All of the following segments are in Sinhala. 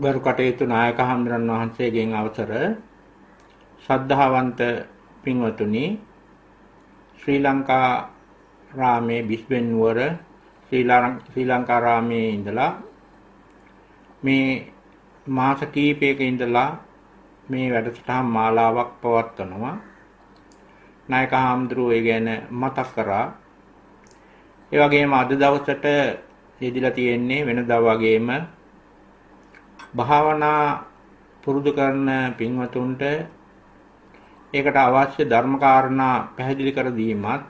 ගරු කටයුතු නායක හඳුරන් වහන්සේගෙන් අවසර ශ්‍රද්ධාවන්ත පින්වතුනි ශ්‍රී ලංකා රාමේ බිස්බෙන් නුවර ශ්‍රී ලංකා රාමේ ඉඳලා මේ මාස කීපයක ඉඳලා මේ වැඩසටහන් මාලාවක් පවත්වනවා. නායක හඳුරෝ ඒ ගැන මතක් කරා. ඒ වගේම අද දවසට යෙදිලා තියෙන්නේ වෙනදා වගේම භාවනා පුරුදු කරන පින්වතුන්ට ඒකට අවශ්‍ය ධර්ම කාරණා පැහැදිලි කර දීමත්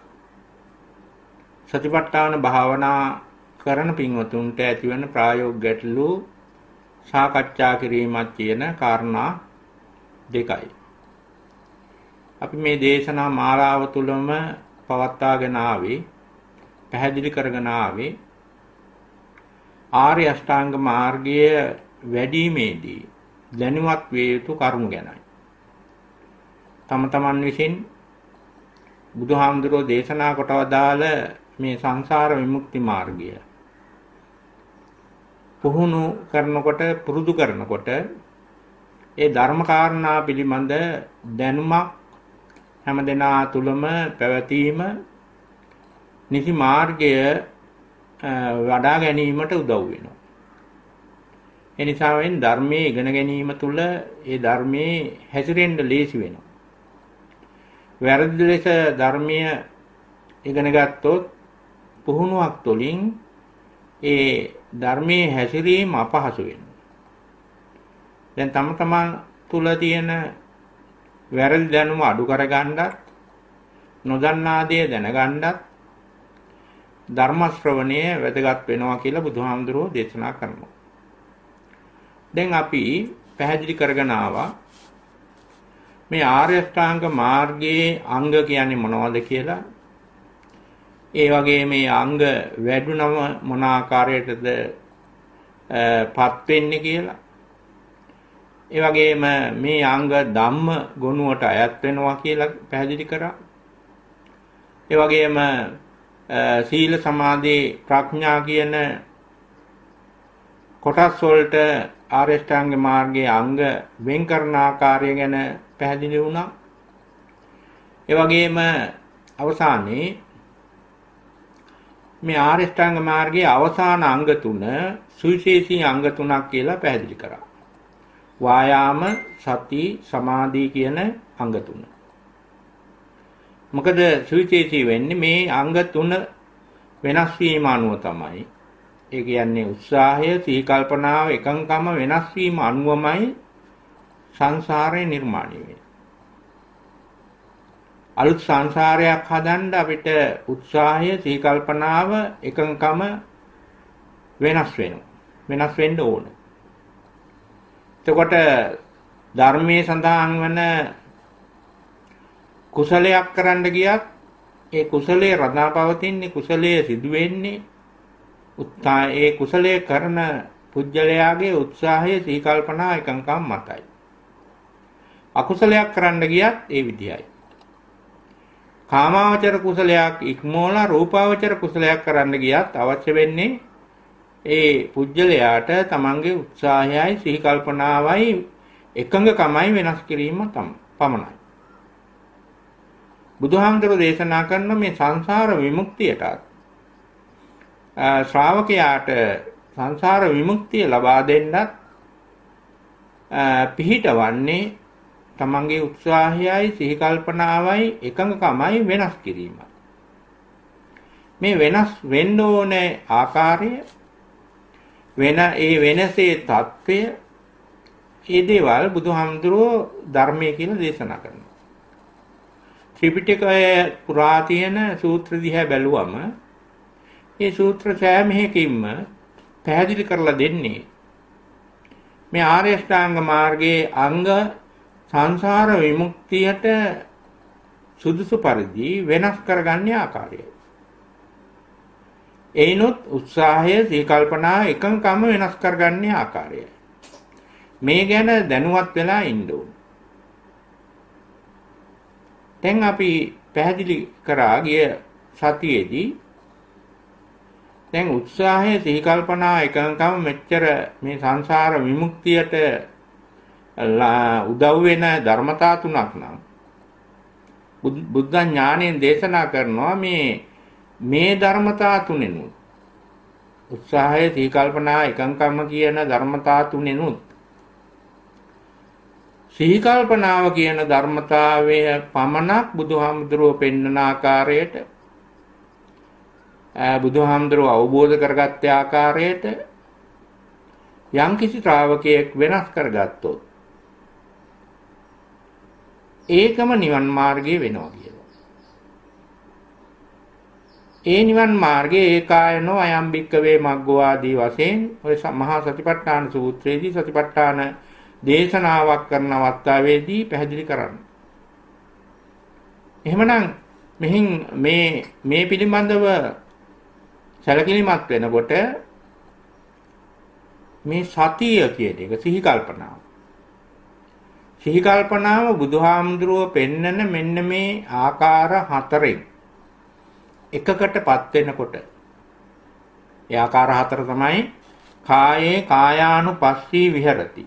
සතිපට්ඨාන භාවනා කරන පින්වතුන්ට ඇතිවන ප්‍රායෝගික ගැටලු සාකච්ඡා කිරීමත් කියන කාරණා දෙකයි. අපි මේ දේශනා මාලාව තුළම පවත්වාගෙන ආවේ පැහැදිලි කරගෙන ආවේ ආර්ය අෂ්ටාංග මාර්ගය වැඩිීමේදී දැනුවත් විය යුතු කරුණු ගැනයි. තම තමන් විසින් බුදුහාමුදුරෝ දේශනා කොට වදාළ මේ සංසාර විමුක්ති මාර්ගය පුහුණු කරනකොට පුරුදු කරනකොට ඒ ධර්ම කාරණා පිළිබඳ දැනුමක් හැමදෙනා තුළම පැවතීම නිසි මාර්ගය වඩා ගැනීමට උදව් වෙනවා. ඒ නිසා වෙන් ධර්මයේ ඉගෙන ගැනීම තුළ ඒ ධර්මයේ හැසිරෙන්න ලේසි වෙනවා. වැරදි ලෙස ධර්මීය ඉගෙන ගත්තොත් පුහුණුවක් තුළින් ඒ ධර්මයේ හැසිරීම අපහසු වෙනවා. දැන් තම තමන් තුල තියෙන වැරදි දැනුම අඩු කරගන්නත් නොදන්නා දේ දැනගන්නත් ධර්ම ශ්‍රවණය වැදගත් වෙනවා කියලා බුදුහාමුදුරුවෝ දේශනා කරනවා. දැන් අපි පැහැදිලි කරගෙන ආවා. මේ ආර්ය අෂ්ටාංග මාර්ගයේ අංග කියන්නේ මොනවද කියලා? ඒ වගේ මේ අංග වැඩුණම මොන ආකාරයටද පත් වෙන්නේ කියලා? ඒ වගේම මේ අංග ධම්ම ගුණුවට අයත් වෙනවා කියලා පැහැදිලි කරා. ඒ වගේම සීල සමාධි ප්‍රඥා කියන කොටස් වලට ආරෂ්ඨාංග මාර්ගයේ අංග වෙන් කරන ආකාරය ගැන පැහැදිලි වුණා. ඒ වගේම අවසානයේ මේ ආරෂ්ඨාංග මාර්ගයේ අවසාන අංග තුන සුවිශේෂී අංග තුනක් කියලා පැහැදිලි කරා. වායාම, සති, සමාධි කියන අංග තුන. මොකද සුවිශේෂී වෙන්නේ මේ අංග තුන වෙනස් වීම අනුව තමයි. ඒ කියන්නේ උත්සාහය, සිහි කල්පනාව, එකඟකම වෙනස් වීම අනුවමයි සංසාරේ නිර්මාණය වෙන්නේ. අලුත් සංසාරයක් හදන්න අපිට උත්සාහය, සිහි කල්පනාව, එකඟකම වෙනස් වෙනවා. වෙනස් වෙන්න ඕන. එතකොට ධර්මයේ සඳහන් වන කුසලයක් කරන්න ගියත් ඒ කුසලයේ රඳාපවතින්නේ කුසලයේ සිදු වෙන්නේ උත්සාහ ඒ කුසලයේ කරන පුජ්‍යලයාගේ උත්සාහය සීකල්පනා එකඟකම් මතයි. අකුසලයක් කරන්න ගියත් ඒ විදියයි. කාමාවචර කුසලයක් ඉක්මෝලා රූපාවචර කුසලයක් කරන්න ගියත් අවශ්‍ය වෙන්නේ ඒ පුජ්‍යලයාට තමන්ගේ උත්සාහයයි සීකල්පනාවයි එකඟකමයි වෙනස් කිරීම පමණයි. බුදුහාමුදුර දේශනා කරන මේ සංසාර විමුක්තියටත් ශ්‍රාවකයාට සංසාර විමුක්තිය ලබා දෙන්නත් පිහිටවන්නේ තමන්ගේ උත්සාහයයි සිහි කල්පනාවයි එකඟකමයි වෙනස් කිරීමයි. මේ වෙනස් වෙන්න ඕනේ ආකාරය වෙන ඒ වෙනසේ తත්වය ඒ දේවල් බුදුහාමුදුරුවෝ ධර්මයේ කියලා දේශනා කරනවා. ත්‍රිපිටකය පුරා තියෙන සූත්‍ර දිහා බැලුවම මේ සූත්‍ර සෑම එකකින්ම පැහැදිලි කරලා දෙන්නේ මේ ආර්ය ශ්‍රාංග මාර්ගයේ අංග සංසාර විමුක්තියට සුදුසු පරිදි වෙනස් කරගන්නේ ආකාරයයි. එයිනොත් උත්සාහය සීකල්පනා එකඟකම වෙනස් කරගන්නේ ආකාරයයි. මේ ගැන දැනුවත් වෙලා ඉන්න ඕනේ. දැන් අපි පැහැදිලි කරා ගිය සතියේදී දැන් උත්සාහය සිහි කල්පනා එකඟකම මෙච්චර මේ සංසාර විමුක්තියට උදව් වෙන ධර්මතා තුනක් නම්. බුද්ධ ඥාණයෙන් දේශනා කරනවා මේ මේ ධර්මතා තුනෙනුත්. උත්සාහය සිහි කල්පනා එකඟකම කියන ධර්මතා තුනෙනුත්. සිහි කල්පනාව කියන ධර්මතාවය පමණක් බුදුහාමුදුරුව පෙන්වන ආකාරයට බුදුහාමුදුරුව අවබෝධ කරගත්ත ආකාරයට යම්කිසි ශ්‍රාවකයෙක් වෙනස් කරගත්තොත් ඒකම නිවන් මාර්ගය වෙනවා කියලා. ඒ නිවන් මාර්ගයේ ඒකායනෝ අයම් බික්කවේ මග්ගෝ ආදී වශයෙන් ඔය මහා සතිපට්ඨාන සූත්‍රයේදී සතිපට්ඨාන දේශනාවක් කරන අවස්ථාවේදී පැහැදිලි කරන්න. එහෙමනම් මෙහින් මේ මේ පිළිබඳව සැලකිලිමත් වෙනකොට මේ සතිය කියන එක සිහි කල්පනාව. සිහි කල්පනාව බුදුහාමුදුරුව පෙන්නන මෙන්න මේ ආකාර හතරෙන් එකකටපත් වෙනකොට ඒ ආකාර හතර තමයි කායේ කායානුපස්සී විහෙරති.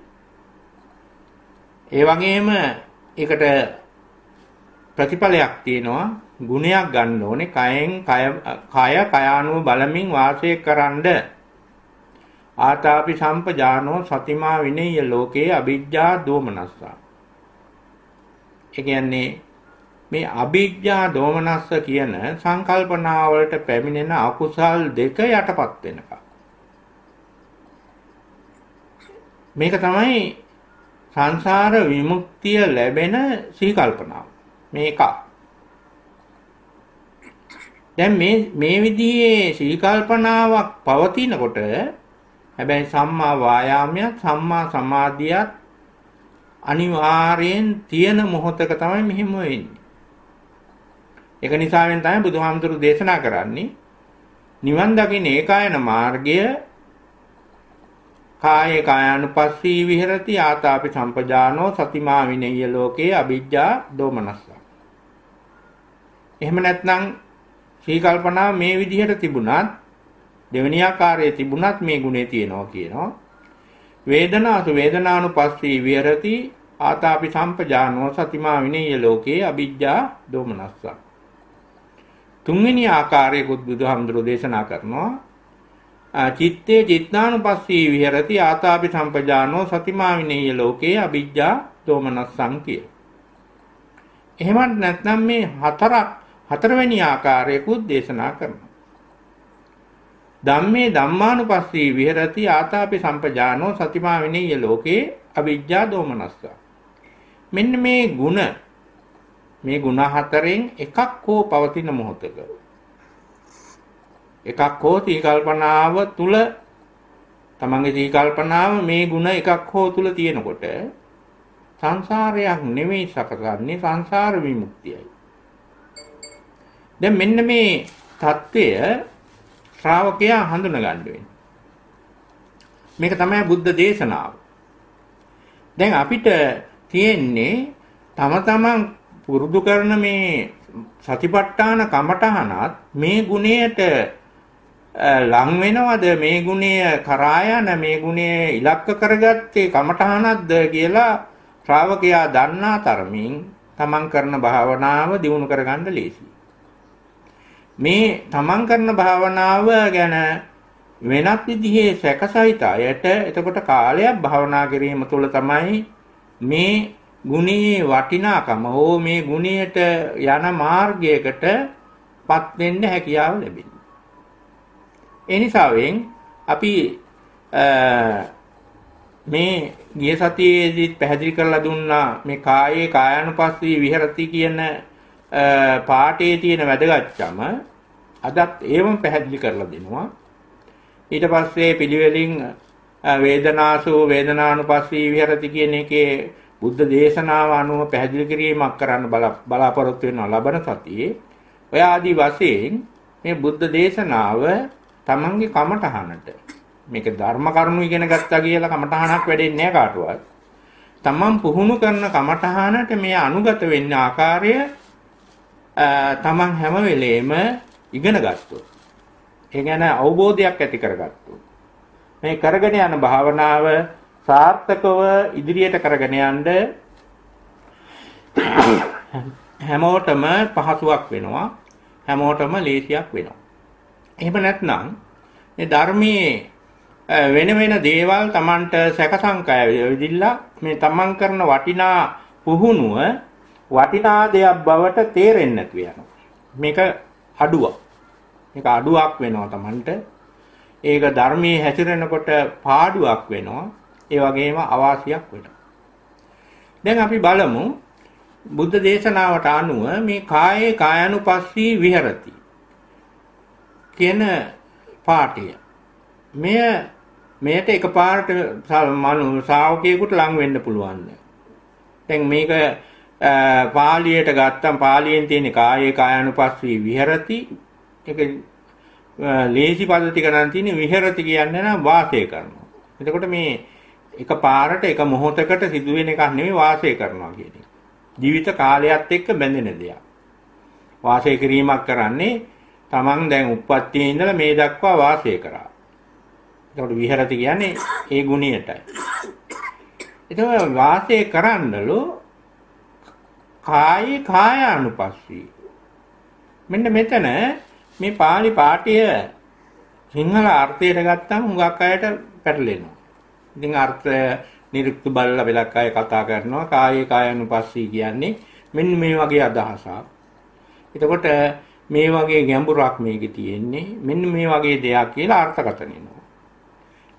ඒ වගේම ඒකට ප්‍රතිඵලයක් තියෙනවා ගුණයක් ගන්න ඕනේ. කයෙන් කය කය කයානුව බලමින් වාසය කරන්ඩ. ආතාපි සම්පජානෝ සතිමා විනේය ලෝකේ අවිජ්ජා දෝමනස්සා. ඒ කියන්නේ මේ අවිජ්ජා දෝමනස්ස කියන සංකල්පනා වලට පැමිණෙන අකුසල් දෙක යටපත් වෙනකම් මේක තමයි සංසාර විමුක්තිය ලැබෙන සීකල්පනාව. මේක දැන් මේ මේ විදිහේ සීකල්පනාවක් පවතිනකොට හැබැයි සම්මා වායාමයක් සම්මා සමාධියක් අනිවාර්යෙන් තියෙන මොහොතක තමයි මෙහෙම වෙන්නේ. ඒක නිසාවෙන් තමයි බුදුහාමුදුරු දේශනා කරන්නේ නිවන් දකින්න ඒකායන මාර්ගය කායේ කායානුපස්සී විහෙරති ආතාපි සම්පජානෝ සතිමා විනේය ලෝකේ අ비ජ්ජා දෝමනස්ස. එහෙම නැත්නම් ශ්‍රී කල්පනා මේ විදිහට තිබුණත් දෙවෙනි ආකාරයේ තිබුණත් මේ ගුණේ තියෙනවා කියනවා. වේදනාසු වේදනානුපස්සී විහෙරති ආතාපි සම්පජානෝ සතිමා විනේය ලෝකේ අ비ජ්ජා දෝමනස්ස. තුන්වෙනි ආකාරයේ බුදුහාමුදුරෝ දේශනා කරනවා චිත්තේ චිත්තානුපස්සී විහෙරති ආතාපි සම්පජානෝ සතිමා විනේය ලෝකේ අ비ජ්ජා දෝමනස්සං කිය. එහෙමත් නැත්නම් මේ හතරක් හතරවෙනි ආකාරයකුත් දේශනා කරනවා. ධම්මේ ධම්මානුපස්සී විහෙරති ආතාපි සම්පජානෝ සතිමා විනේය ලෝකේ අවිජ්ජා දෝමනස්ස. මෙන්න මේ ಗುಣ මේ ಗುಣ හතරෙන් එකක් හෝ පවතින මොහොතක එකක් හෝ තීකල්පනාව තුල තමන්ගේ තීකල්පනාව මේ ಗುಣ එකක් හෝ තුල තියෙනකොට සංසාරයක් නෙමෙයි සකසන්නේ සංසාර විමුක්තියයි. දැන් මෙන්න මේ தত্ত্বය ශ්‍රාවකයා හඳුන ගන්න වෙන්නේ. මේක තමයි බුද්ධ දේශනාව. දැන් අපිට තියෙන්නේ තම තමන් පුරුදු කරන මේ සතිපට්ඨාන කමඨහනත් මේ ගුණයට ලං වෙනවද මේ ගුණය කරා යන මේ ගුණය ඉලක්ක කරගත්තේ කමඨහනක්ද කියලා ශ්‍රාවකයා දන්නා තරමින් තමන් කරන භාවනාව දියුණු කරගන්න ලේසියි. මේ තමන් කරන භාවනාව ගැන වෙනත් විදිහේ සැකසහිත අයට එතකොට කාලයක් භාවනා කිරීම තුළ තමයි මේ ගුණයේ වටිනාකම හෝ මේ ගුණයට යන මාර්ගයකට පත් වෙන්න හැකියාව ලැබෙන්නේ. ඒ නිසාවෙන් අපි මේ ගිය සතියේදී පැහැදිලි කරලා දුන්නා මේ කායේ කායानुපස්සී විහෙරති කියන පාඨයේ තියෙන වැදගත්කම අදත් ඒවම පැහැදිලි කරලා දෙනවා. ඊට පස්සේ පිළිවෙලින් වේදනාසු වේදනානුපස්සී විහෙරති කියන එකේ බුද්ධ දේශනාව අනුව පැහැදිලි කිරීමක් කරන්න බලාපොරොත්තු වෙනවා ලබන සතියේ. ඔය ආදී වශයෙන් මේ බුද්ධ දේශනාව තමන්ගේ කමටහනට මේක ධර්ම කරුණු ඉගෙන ගත්තා කියලා කමටහනක් වැඩෙන්නේ නැහැ කාටවත්. තමන් පුහුණු කරන කමටහනට මේ අනුගත වෙන්න ආකාරය තමන් හැම වෙලේම ඉගෙන ගත්තොත් ඒ කියන්නේ අවබෝධයක් ඇති කරගත්තු. මේ කරගෙන යන භාවනාව සාර්ථකව ඉදිරියට කරගෙන යන්න හැමෝටම පහසුවක් වෙනවා. හැමෝටම ලේසියක් වෙනවා. එහෙම නැත්නම් මේ ධර්මයේ වෙන වෙන දේවල් Tamanට සැකසංකය විදිලා මේ Taman කරන වටිනා පුහුණුව වටිනා දෙයක් බවට තේරෙන්නේ නැතු වෙනවා. මේක අඩුවක්. මේක අඩුවක් වෙනවා Tamanට. ඒක ධර්මයේ හැසිරෙනකොට පාඩුවක් වෙනවා. ඒ වගේම අවාසියක් වෙනවා. දැන් අපි බලමු බුද්ධ දේශනාවට අනුව මේ කායේ කායानुපස්සී විහෙරති කියන පාඨය. මෙය මෙයට එකපාරට ශ්‍රාවකයෙකුට ලං වෙන්න පුළුවන්. දැන් මේක පාලියට ගත්තම් පාලියෙන් තියෙන කායේ කායानुපස්සී විහෙරති ඒක ලේසි පද ටික නම් තියෙන විහෙරති කියන්නේ නම් වාසය කරනවා. එතකොට මේ එක පාරට එක මොහොතකට සිදුවෙන එකක් නෙමෙයි වාසය කරනවා කියන එක. ජීවිත කාලයත් එක්ක බැඳෙන දෙයක්. වාසය කිරීමක් කරන්නේ Taman දැන් උප්පත්තියේ ඉඳලා මේ දක්වා වාසය කරා. එතකොට විහෙරති කියන්නේ ඒ ගුණයටයි. එතකොට වාසය කරන්නලු කායේ කායානුපස්සී. මෙන්න මෙතන මේ pāli පාඨය සිංහල අර්ථයට ගත්තම හුඟක් අයට පැටලෙනවා. ඉතින් අර්ථ නිරුක්ත බලලා වෙලක් අය කතා කරනවා කායේ කායනුපස්සී කියන්නේ මෙන්න මේ වගේ අදහසක්. එතකොට මේ වගේ ගැඹුරක් මේකේ තියෙන්නේ මෙන්න මේ වගේ දෙයක් කියලා අර්ථකථන එනවා.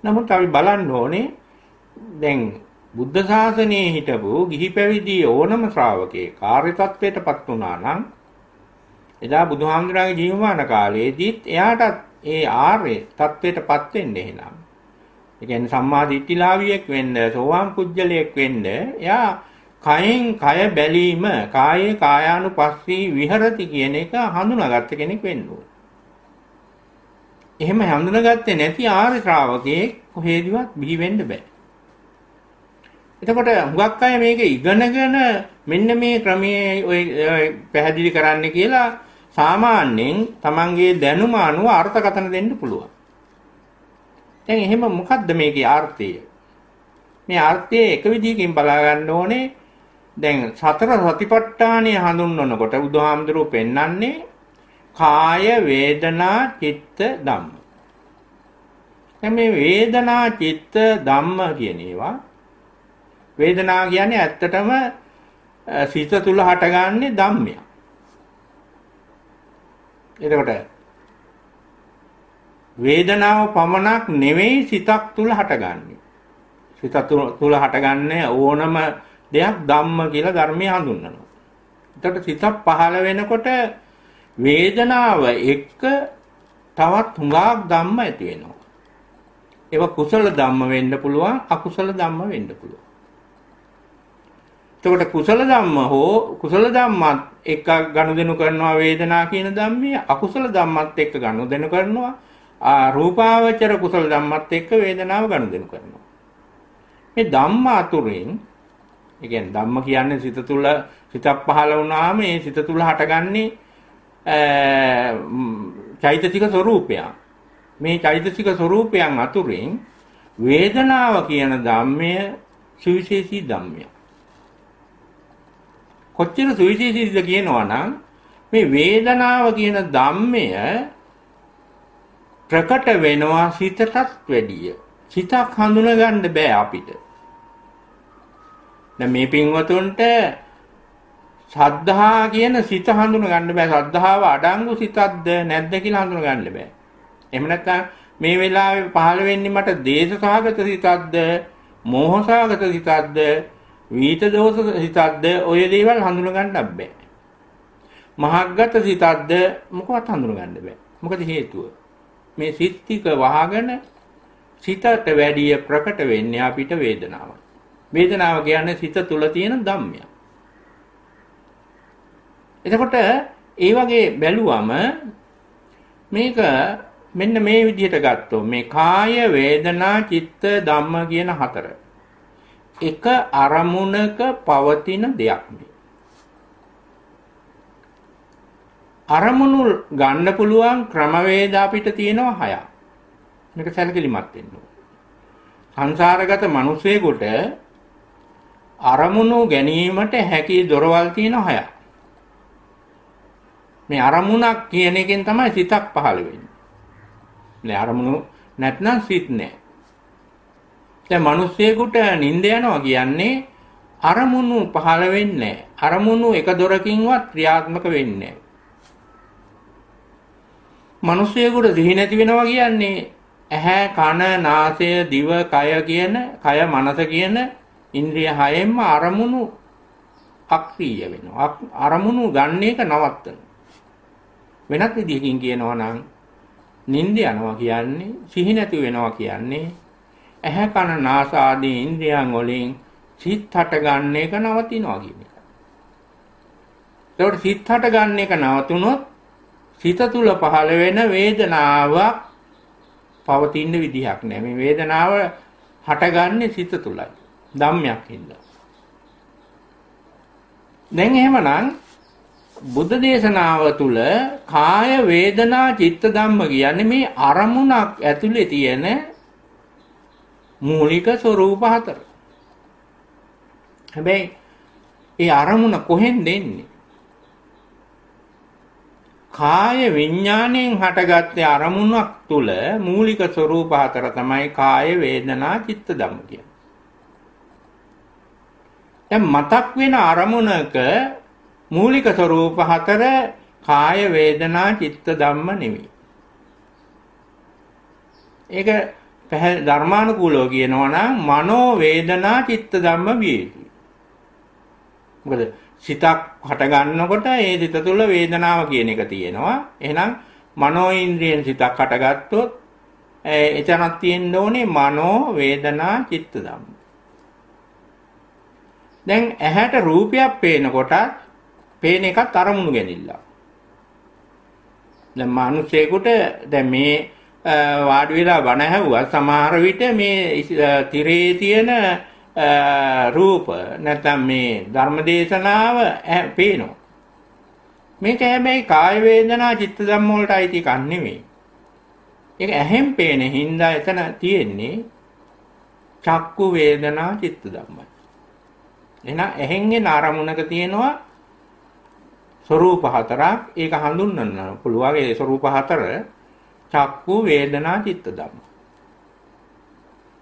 නමුත් අපි බලන්න ඕනේ දැන් බුද්ධ ශාසනයේ හිටපු ගිහි පැවිදි ඕනම ශ්‍රාවකේ කාර්යතත්වයට පත් වුණා නම් එදා බුදුහාමුදුරන්ගේ ජීවමාන කාලයේදීත් එයාටත් ඒ ආර්ය තත්වයට පත් වෙන්න එහෙනම්. ඒ කියන්නේ සම්මා දිට්ඨිලාවියෙක් වෙන්න, සෝවාන් කුජ්ජලයක් වෙන්න, එයා කයෙන් කය බැලීම, කායේ කායානුපස්සී විහෙරති කියන එක හඳුනාගත්ත කෙනෙක් වෙන්න ඕන. එහෙම හඳුනාගත්තේ නැති ආර්ය ශ්‍රාවකයෙක් කොහෙදිවත් බිහි වෙන්න බෑ. එතකොට හුඟක් අය මේක ඉගෙනගෙන මෙන්න මේ ක්‍රමයේ ඔය පැහැදිලි කරන්න කියලා සාමාන්‍යයෙන් Tamanගේ දැනුම අනුව අර්ථකථන දෙන්න පුළුවන්. දැන් එහෙම මොකද්ද මේකේ අර්ථය? මේ අර්ථය එක විදිහකින් බලා ගන්න ඕනේ. දැන් සතර සතිපට්ඨානය හඳුන්වනකොට බුදුහාමුදුරුවෝ පෙන්වන්නේ කාය වේදනා චිත්ත ධම්ම. දැන් මේ වේදනා චිත්ත ධම්ම කියන ඒවා වේදනා කියන්නේ ඇත්තටම සිත තුල හටගන්නේ ධම්මයක්. එතකොට වේදනාව පමණක් නෙවෙයි සිතක් තුල හටගන්නේ. සිත තුල හටගන්නේ ඕනම දෙයක් ධම්ම කියලා ධර්මයේ හඳුන්වනවා. එතකොට සිතක් පහළ වෙනකොට වේදනාව එක්ක තවත් හුඟක් ධම්ම ඇති වෙනවා. ඒවා කුසල ධම්ම වෙන්න පුළුවන් අකුසල ධම්ම වෙන්න පුළුවන්. එතකොට කුසල ධම්ම හෝ කුසල ධම්මත් එක්ක ගනුදෙනු කරනවා වේදනා කියන ධම්මයේ අකුසල ධම්මත් එක්ක ගනුදෙනු කරනවා. ආ රූපාවචර කුසල ධම්මත් එක්ක වේදනාව ගනුදෙනු කරනවා. මේ ධම්ම අතුරෙන් ඒ කියන්නේ ධම්ම කියන්නේ සිත තුළ සිතක් පහළ වුණාම ඒ සිත තුළ හටගන්නේ චෛතසික ස්වરૂපයන් මේ චෛතසික ස්වરૂපයන් අතුරෙන් වේදනාව කියන ධම්මය සුවිශේෂී ධම්මයක්. කොච්චර සුවිශේෂීද කියනවා නම් මේ වේදනාව කියන ධම්මය ප්‍රකට වෙනවා සිතටත් වැඩිය. සිතක් හඳුනගන්න බෑ අපිට. දැන් මේ පින්වතුන්ට සද්ධා කියන සිත හඳුන ගන්න බෑ. සද්ධාව අඩංගු සිතක්ද නැද්ද කියලා හඳුන ගන්න බෑ. එහෙම නැත්නම් මේ වෙලාවේ පහළ වෙන්නේ මට දේශසහගත සිතක්ද, මෝහසහගත සිතක්ද, වීත දෝෂ සිතක්ද ඔය දේවල් හඳුන ගන්නත් බෑ. මහග්ගත සිතක්ද මොකවත් හඳුන ගන්න බෑ. මොකද හේතුව? මේ සිත් ටික වහගෙන සිතට වැඩිය ප්‍රකට වෙන්නේ අපිට වේදනාව. වේදනාව කියන්නේ සිත තුල තියෙන ධම්මයක්. එතකොට ඒ වගේ බැලුවම මේක මෙන්න මේ විදිහට ගත්තොත් මේ කාය වේදනා චිත්ත ධම්ම කියන හතර එක අරමුණක පවතින දෙයක් මේ. අරමුණු ගන්න පුළුවන් ක්‍රමවේද අපිට තියෙනවා හයක්. මේක සැලකිලිමත් වෙන්න සංසාරගත මිනිසෙකුට අරමුණු ගැනීමට හැකි දොරවල් තියෙන හයක්. මේ අරමුණක් කියන එකෙන් තමයි සිතක් පහළ වෙන්නේ. නේ අරමුණු නැත්නම් සිත් නැහැ. දැන් මිනිස්සෙකුට නිින්ද යනවා කියන්නේ අරමුණු පහළ වෙන්නේ අරමුණු එක දොරකින්වත් ක්‍රියාත්මක වෙන්නේ නැහැ. මිනිස්සෙකුට සිහි නැති වෙනවා කියන්නේ ඇහැ කන නාසය දිව කය කියන කය මනස කියන ඉන්ද්‍රිය හයෙන්ම අරමුණු අක්‍රීය වෙනවා. අරමුණු ගන්න එක නවත්තන. වෙනත් විදිහකින් කියනවා නම් නිින්ද යනවා කියන්නේ සිහි නැති වෙනවා කියන්නේ ඇහැ කන නාස ආදී ඉන්ද්‍රියන් වලින් සිත් හට ගන්න එක නවතිනවා කියන එක. ඒකට සිත් හට ගන්න එක නවතුනොත් සිත තුල පහළ වෙන වේදනාවක් පවතින විදිහක් නෑ. මේ වේදනාව හටගන්නේ සිත තුලයි. ධම්මයක් හින්දා. දැන් එහෙමනම් බුද්ධ දේශනාව තුල කාය වේදනා චිත්ත ධම්ම කියන්නේ මේ අරමුණක් ඇතුලේ තියෙන මූලික ස්වરૂප හතර. හැබැයි ඒ අරමුණ කොහෙන්ද එන්නේ? කාය විඥාණයෙන් හටගත් අරමුණක් තුල මූලික ස්වરૂප හතර තමයි කාය වේදනා චිත්ත ධම්ම කියන්නේ. දැන් මතක් වෙන අරමුණක මූලික ස්වરૂප හතර කාය වේදනා චිත්ත ධම්ම නෙමෙයි. ඒක ධර්මානුකූලව කියනවා නම් මනෝ වේදනා චිත්ත ධම්ම විය යුතුයි. මොකද සිතක් හට ගන්නකොට ඒ සිත තුළ වේදනාව කියන එක තියෙනවා. එහෙනම් මනෝ ඉන්ද්‍රියෙන් සිතක් හටගත්තොත් එතනක් තියෙන්න ඕනේ මනෝ වේදනා චිත්ත ධම්ම. දැන් ඇහැට රූපයක් පේනකොට පේන එකත් අරමුණු ගැනීමලා. දැන් මිනිසෙකුට දැන් මේ වාඩි වෙලා බණ ඇහුවා සමහර විට මේ තිරේ තියෙන රූප නැත්නම් මේ ධර්මදේශනාව පේනවා. මේක හැබැයි කාය වේදනා චිත්ත ධම්ම වලට අයිති එකක් නෙමෙයි. ඒක ඇහෙන් පේන හින්දා එතන තියෙන්නේ චක්කු වේදනා චිත්ත ධම්මයි. එහෙනම් ඇහෙන් එන අරමුණක තියෙනවා ස්වરૂප හතරක්. ඒක හඳුන්වන්න පුළුවන් ඒ ස්වરૂප හතර චක්කු වේදනා චිත්ත ධම්ම.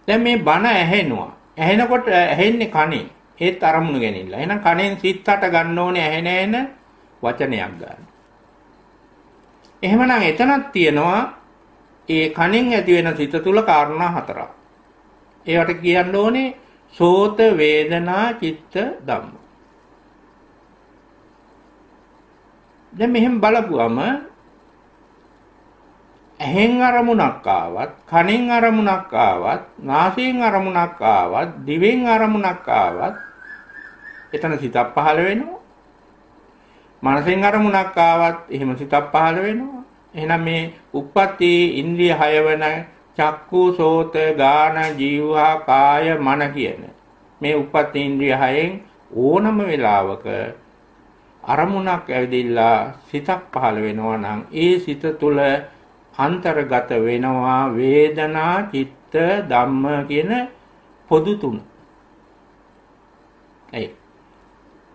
දැන් මේ බණ ඇහෙනවා. ඇහෙනකොට ඇහෙන්නේ කනේ. ඒත් අරමුණු ගැනීමලා. එහෙනම් කනෙන් සිත් අට ගන්න ඕනේ ඇහෙන එන වචනයක් ගන්න. එහෙමනම් එතනක් තියෙනවා ඒ කනෙන් ඇති වෙන සිත තුල කාරණා හතරක්. ඒවට කියන්න ඕනේ සෝත වේදනා චිත්ත ධම්ම. දැන් මෙහෙම බලපුවම ඇහෙන් අරමුණක් ආවත්, කනෙන් අරමුණක් ආවත්, නාසයෙන් අරමුණක් ආවත්, දිවෙන් අරමුණක් ආවත් එතන සිතක් පහළ වෙනවා. මනසෙන් අරමුණක් ආවත් එහෙම සිතක් පහළ වෙනවා. එහෙනම් මේ උප්පත්ති ඉන්ද්‍රිය හය වෙන චක්කු සෝත ගාන ජීවහා කාය මන කියන මේ උප්පත්ති ඉන්ද්‍රිය හයෙන් ඕනම වෙලාවක අරමුණක් ඇවිදilla සිතක් පහළ වෙනවා නම් ඒ සිත තුළ අන්තර්ගත වෙනවා වේදනා චිත්ත ධම්ම කියන පොදු තුන. ඒ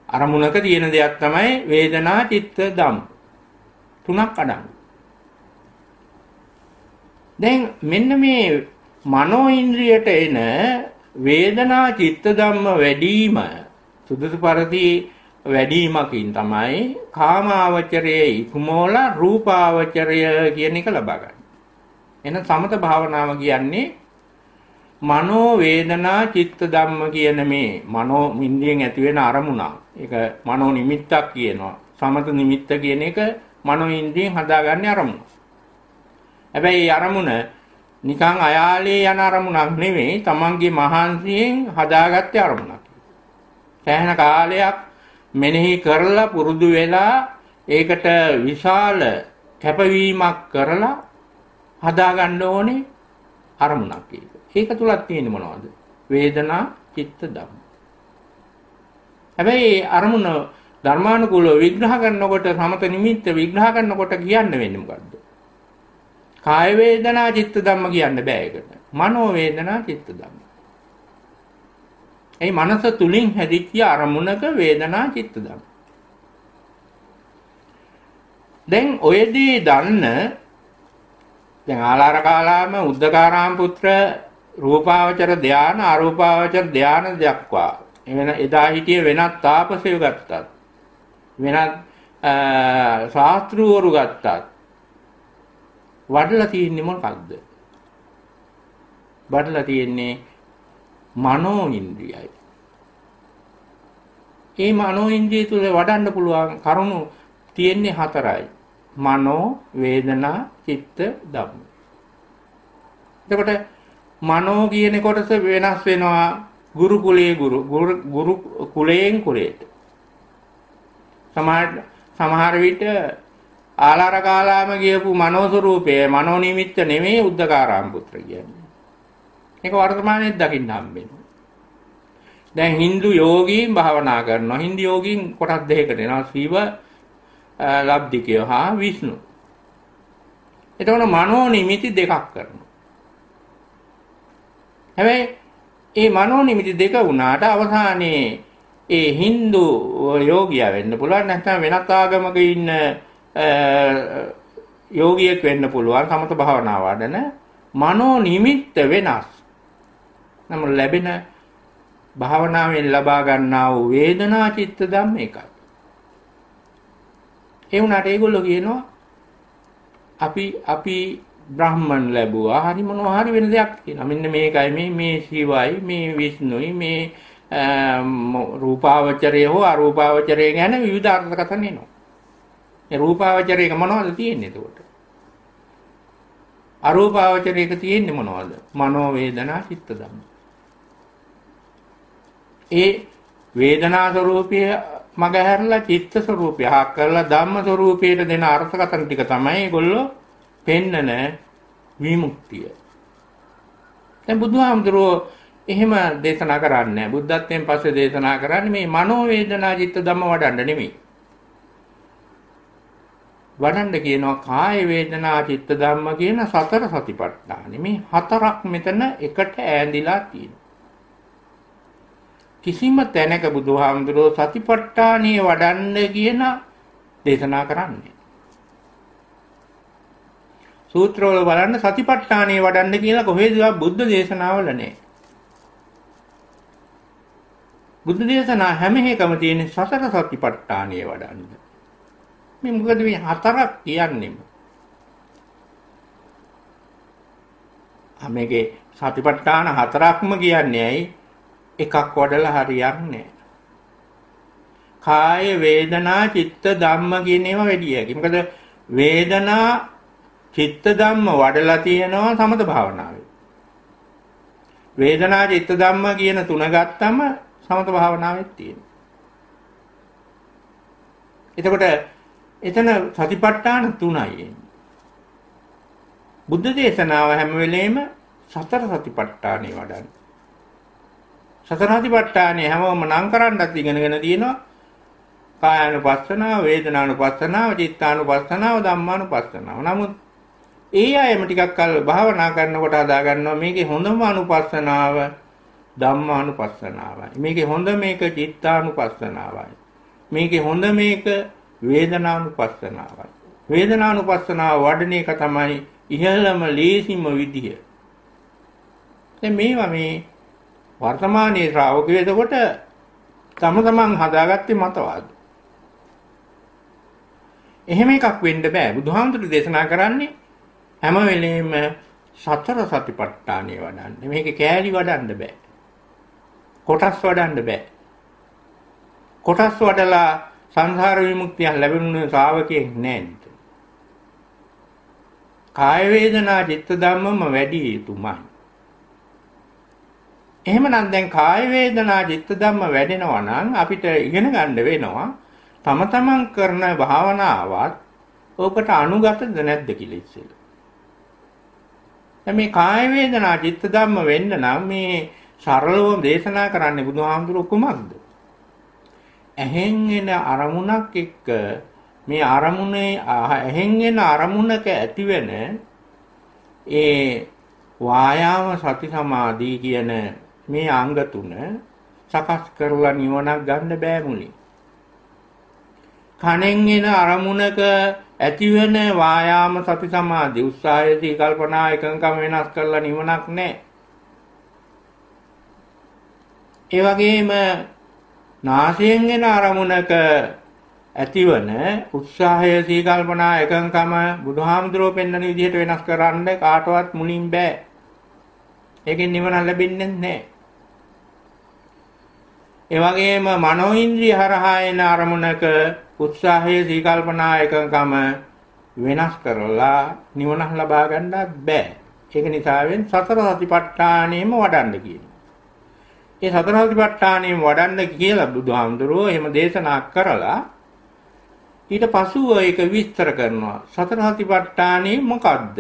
අරමුණක තියෙන දෙයක් තමයි වේදනා චිත්ත ධම්ම. තුනක් අඩංගු. දැන් මෙන්න මේ මනෝ ඉන්ද්‍රියට එන වේදනා චිත්ත ධම්ම වැඩිම සුදුසු පරිදි වැඩිමකින් තමයි කාමාවචරයේ ඉක්මෝලා රූපාවචරය කියන එක ලබා ගන්න. එහෙනම් සමත භාවනාව කියන්නේ මනෝ වේදනා චිත්ත ධම්ම කියන මේ මනෝ මින්දියෙන් ඇති වෙන අරමුණක්. ඒක මනෝ නිමිත්තක් කියනවා. සමත නිමිත්ත කියන එක මනෝ ඉන්ද්‍රියෙන් හදාගන්නේ අරමුණ. හැබැයි අරමුණ නිකන් අයාලේ යන අරමුණක් නෙවෙයි තමන්ගේ මහන්සියෙන් හදාගත්තේ අරමුණක්. සෑහෙන කාලයක් මෙනෙහි කරලා පුරුදු වෙලා ඒකට විශාල කැපවීමක් කරලා හදා ගන්න ඕනේ අරමුණක් ඒක. ඒක තුලක් තියෙන්නේ මොනවද? වේදනා, චිත්ත, ධම්ම. හැබැයි අරමුණ ධර්මානුකූලව විග්‍රහ කරනකොට සමත නිමිත්ත විග්‍රහ කරනකොට කියන්න වෙන්නේ මොකද්ද? කාය වේදනා චිත්ත ධම්ම කියන්න බෑ ඒකට. මනෝ වේදනා චිත්ත ධම්ම. ඒ මනස තුලින් හැදිච්ච අරමුණක වේදනා චිත්ත ධම්ම. දැන් ඔයදී දන්න දැන් ආලාර කාලාම උද්දකාරාම පුත්‍ර රූපාවචර ධාන අරූපාවචර ධාන දක්වා එවන එදා හිටිය වෙනත් තාපසයෝ ගත්තත් වෙනත් ශාස්ත්‍රූවරු ගත්තත් වඩලා තියෙන්නේ මොකක්ද? වඩලා තියෙන්නේ මනෝ ඉන්ද්‍රියයි. ඒ මනෝ ඉන්ද්‍රිය තුල වඩන්න පුළුවන් කරුණු තියෙන්නේ හතරයි. මනෝ, වේදනා, චිත්ත, ධම්ම. එතකොට මනෝ කියන කොටස වෙනස් වෙනවා ගුරු කුලයේ ගුරු ගුරු කුලයෙන් කුලයට. සමහර සමහර විට ආලාර කාලාම ගියපු මනෝ ස්වරූපය මනෝ නිමිත්ත නෙමෙයි උද්දකාරාම පුත්‍ර කියන්නේ. ඒක වර්තමානයේ දකින්න හම්බෙනවා. දැන් Hindu යෝගීන් භාවනා කරනවා. Hindu යෝගීන් කොටස් දෙකකට එනවා. ශිව ලබ්ධිකය හා විෂ්ණු. එතකොට මනෝ නිමිති දෙකක් කරනවා. හැබැයි මේ මනෝ නිමිති දෙක වුණාට අවසානයේ ඒ Hindu යෝගියා වෙන්න පුළුවන් නැත්නම් වෙනත් ආගමක ඉන්න යෝගියෙක් වෙන්න පුළුවන් සමත භාවනාව වඩන මනෝ නිමිත්ත වෙනස්. නමුත් ලැබෙන භාවනාවෙන් ලබා ගන්නා වූ වේදනා චිත්ත ධම්ම එකයි. ඒ වුණාට ඒගොල්ලෝ කියනවා අපි අපි බ්‍රාහ්මණ ලැබුවා හරි මොනවා හරි වෙන දෙයක් කියනවා. මෙන්න මේකයි මේ මේ ශිවයි මේ විෂ්ණුයි මේ රූපාවචරය හෝ අරූපාවචරය ගැන විවිධ අර්ථකථන එනවා. ඒ රූපාවචරයක මොනවද තියෙන්නේ එතකොට? අරූපාවචරයක තියෙන්නේ මොනවද? මනෝ වේදනා චිත්ත ධම්ම. ඒ වේදනා ස්වરૂපය මගහැරලා චිත්ත ස්වરૂපය හා කරලා ධම්ම ස්වરૂපයට දෙන අර්ථකථන ටික තමයි ඒගොල්ලෝ පෙන්නන විමුක්තිය. දැන් බුදුහාමුදුරුවෝ එහෙම දේශනා කරන්නේ නැහැ. බුද්ධත්වයෙන් පස්සේ දේශනා කරන්නේ මේ මනෝ වේදනා චිත්ත ධම්ම වඩන්න නෙමෙයි. වඩන්න කියනවා කාය වේදනා චිත්ත ධම්ම කියන සතර සතිපට්ඨාන. මේ හතරක් මෙතන එකට ඈඳිලා තියෙනවා. කිසිම තැනක බුදුහාමුදුරුවෝ සතිපට්ඨානිය වඩන්න කියන දේශනා කරන්නේ. සූත්‍රවල බලන්න සතිපට්ඨානිය වඩන්න කියලා කොහෙදවත් බුද්ධ දේශනාවල නැහැ. බුද්ධ දේශනා හැම එකම තියෙන සතර සතිපට්ඨානිය වඩන්න. මේ මොකද මේ හතරක් කියන්නේම? මේකේ සතිපට්ඨාන හතරක්ම කියන්නේ ඇයි? එකක් වඩලා හරියන්නේ කාය වේදනා චිත්ත ධම්ම කියන ඒවා වැඩි යකි. මොකද වේදනා චිත්ත ධම්ම වඩලා තියෙනවා සමත භාවනාවේ. වේදනා චිත්ත ධම්ම කියන තුන ගත්තම සමත භාවනාවෙත් තියෙනවා. එතකොට එතන සතිපට්ඨාන තුනයි බුද්ධ දේශනාව හැම වෙලේම සතර සතිපට්ඨානෙ වඩන්නේ. සතර සතිපට්ඨානෙ හැමෝම නම් කරන්නත් ඉගෙනගෙන තියෙනවා. කායानुපස්සනාව, වේදනානුපස්සනාව, චිත්තානුපස්සනාව, ධම්මානුපස්සනාව. නමුත් ඒ අයම ටිකක් කල් භාවනා කරනකොට හදා ගන්නවා මේකේ හොඳම අනුපස්සනාව ධම්මානුපස්සනාවයි. මේකේ හොඳ මේක චිත්තානුපස්සනාවයි. මේකේ හොඳ මේක වේදනානුපස්සනාවයි. වේදනානුපස්සනාව වඩන එක තමයි ඉහළම ලේසිම විදිය. දැන් මේවා මේ වර්තමානයේ ශ්‍රාවකයෝ එතකොට තම තමන් හදාගත්තේ මතවාද. එහෙම එකක් වෙන්න බෑ. බුදුහාමුදුරු දේශනා කරන්නේ හැම වෙලෙම සතර සතිපට්ඨානෙ වඩන්න. මේක කෑලි වඩන්න බෑ. කොටස් වඩන්න බෑ. කොටස් වඩලා සංසාර විමුක්තිය ලැබෙන්නේ ශ්‍රාවකයෙක් නෑ නේද? කාය වේදනා චිත්ත ධම්මම වැඩි යුතුමයි. එහෙමනම් දැන් කාය වේදනා චිත්ත ධම්ම වැඩෙනවා නම් අපිට ඉගෙන ගන්න වෙනවා තම තමන් කරන භාවනාවත් ඕකට අනුගතද නැද්ද කියලා ඉස්සෙල්ලා. මේ කාය වේදනා චිත්ත ධම්ම වෙන්න නම් මේ සරලව දේශනා කරන්නේ බුදුහාමුදුරුවෝ කුමක්ද? ඇහෙන් එන අරමුණක් එක්ක මේ අරමුණේ ඇහෙන් එන අරමුණක ඇතිවෙන ඒ වායාම සති සමාධි කියන මේ අංග තුන සකස් කරලා නිවනක් ගන්න බෑ මුලින්. කණෙන් එන අරමුණක ඇතිවෙන වායාම සති සමාධි උත්සාහයේදී කල්පනා එකඟකම වෙනස් කරලා නිවනක් නැහැ. ඒ වගේම නාසයෙන් එන අරමුණක ඇතිවන උත්සාහය සීකල්පනා එකඟකම බුදුහාමුදුරුවෝ පෙන්වන විදිහට වෙනස් කරන්න කාටවත් මුලින් බෑ. ඒකෙන් නිවන ලැබෙන්නේ නැහැ. ඒ වගේම මනෝඉන්ද්‍රිය හරහා එන අරමුණක උත්සාහය සීකල්පනා එකඟකම වෙනස් කරලා නිවන ලබා ගන්නත් බෑ. ඒක නිසාවෙන් සතර සතිපට්ඨානෙම වඩන්න කියනවා. ඒ සතර සතිපට්ඨානෙම වඩන්න කියලා බුදුහාමුදුරුවෝ එහෙම දේශනා කරලා ඊට පසුව ඒක විස්තර කරනවා. සතර සතිපට්ඨානෙ මොකද්ද?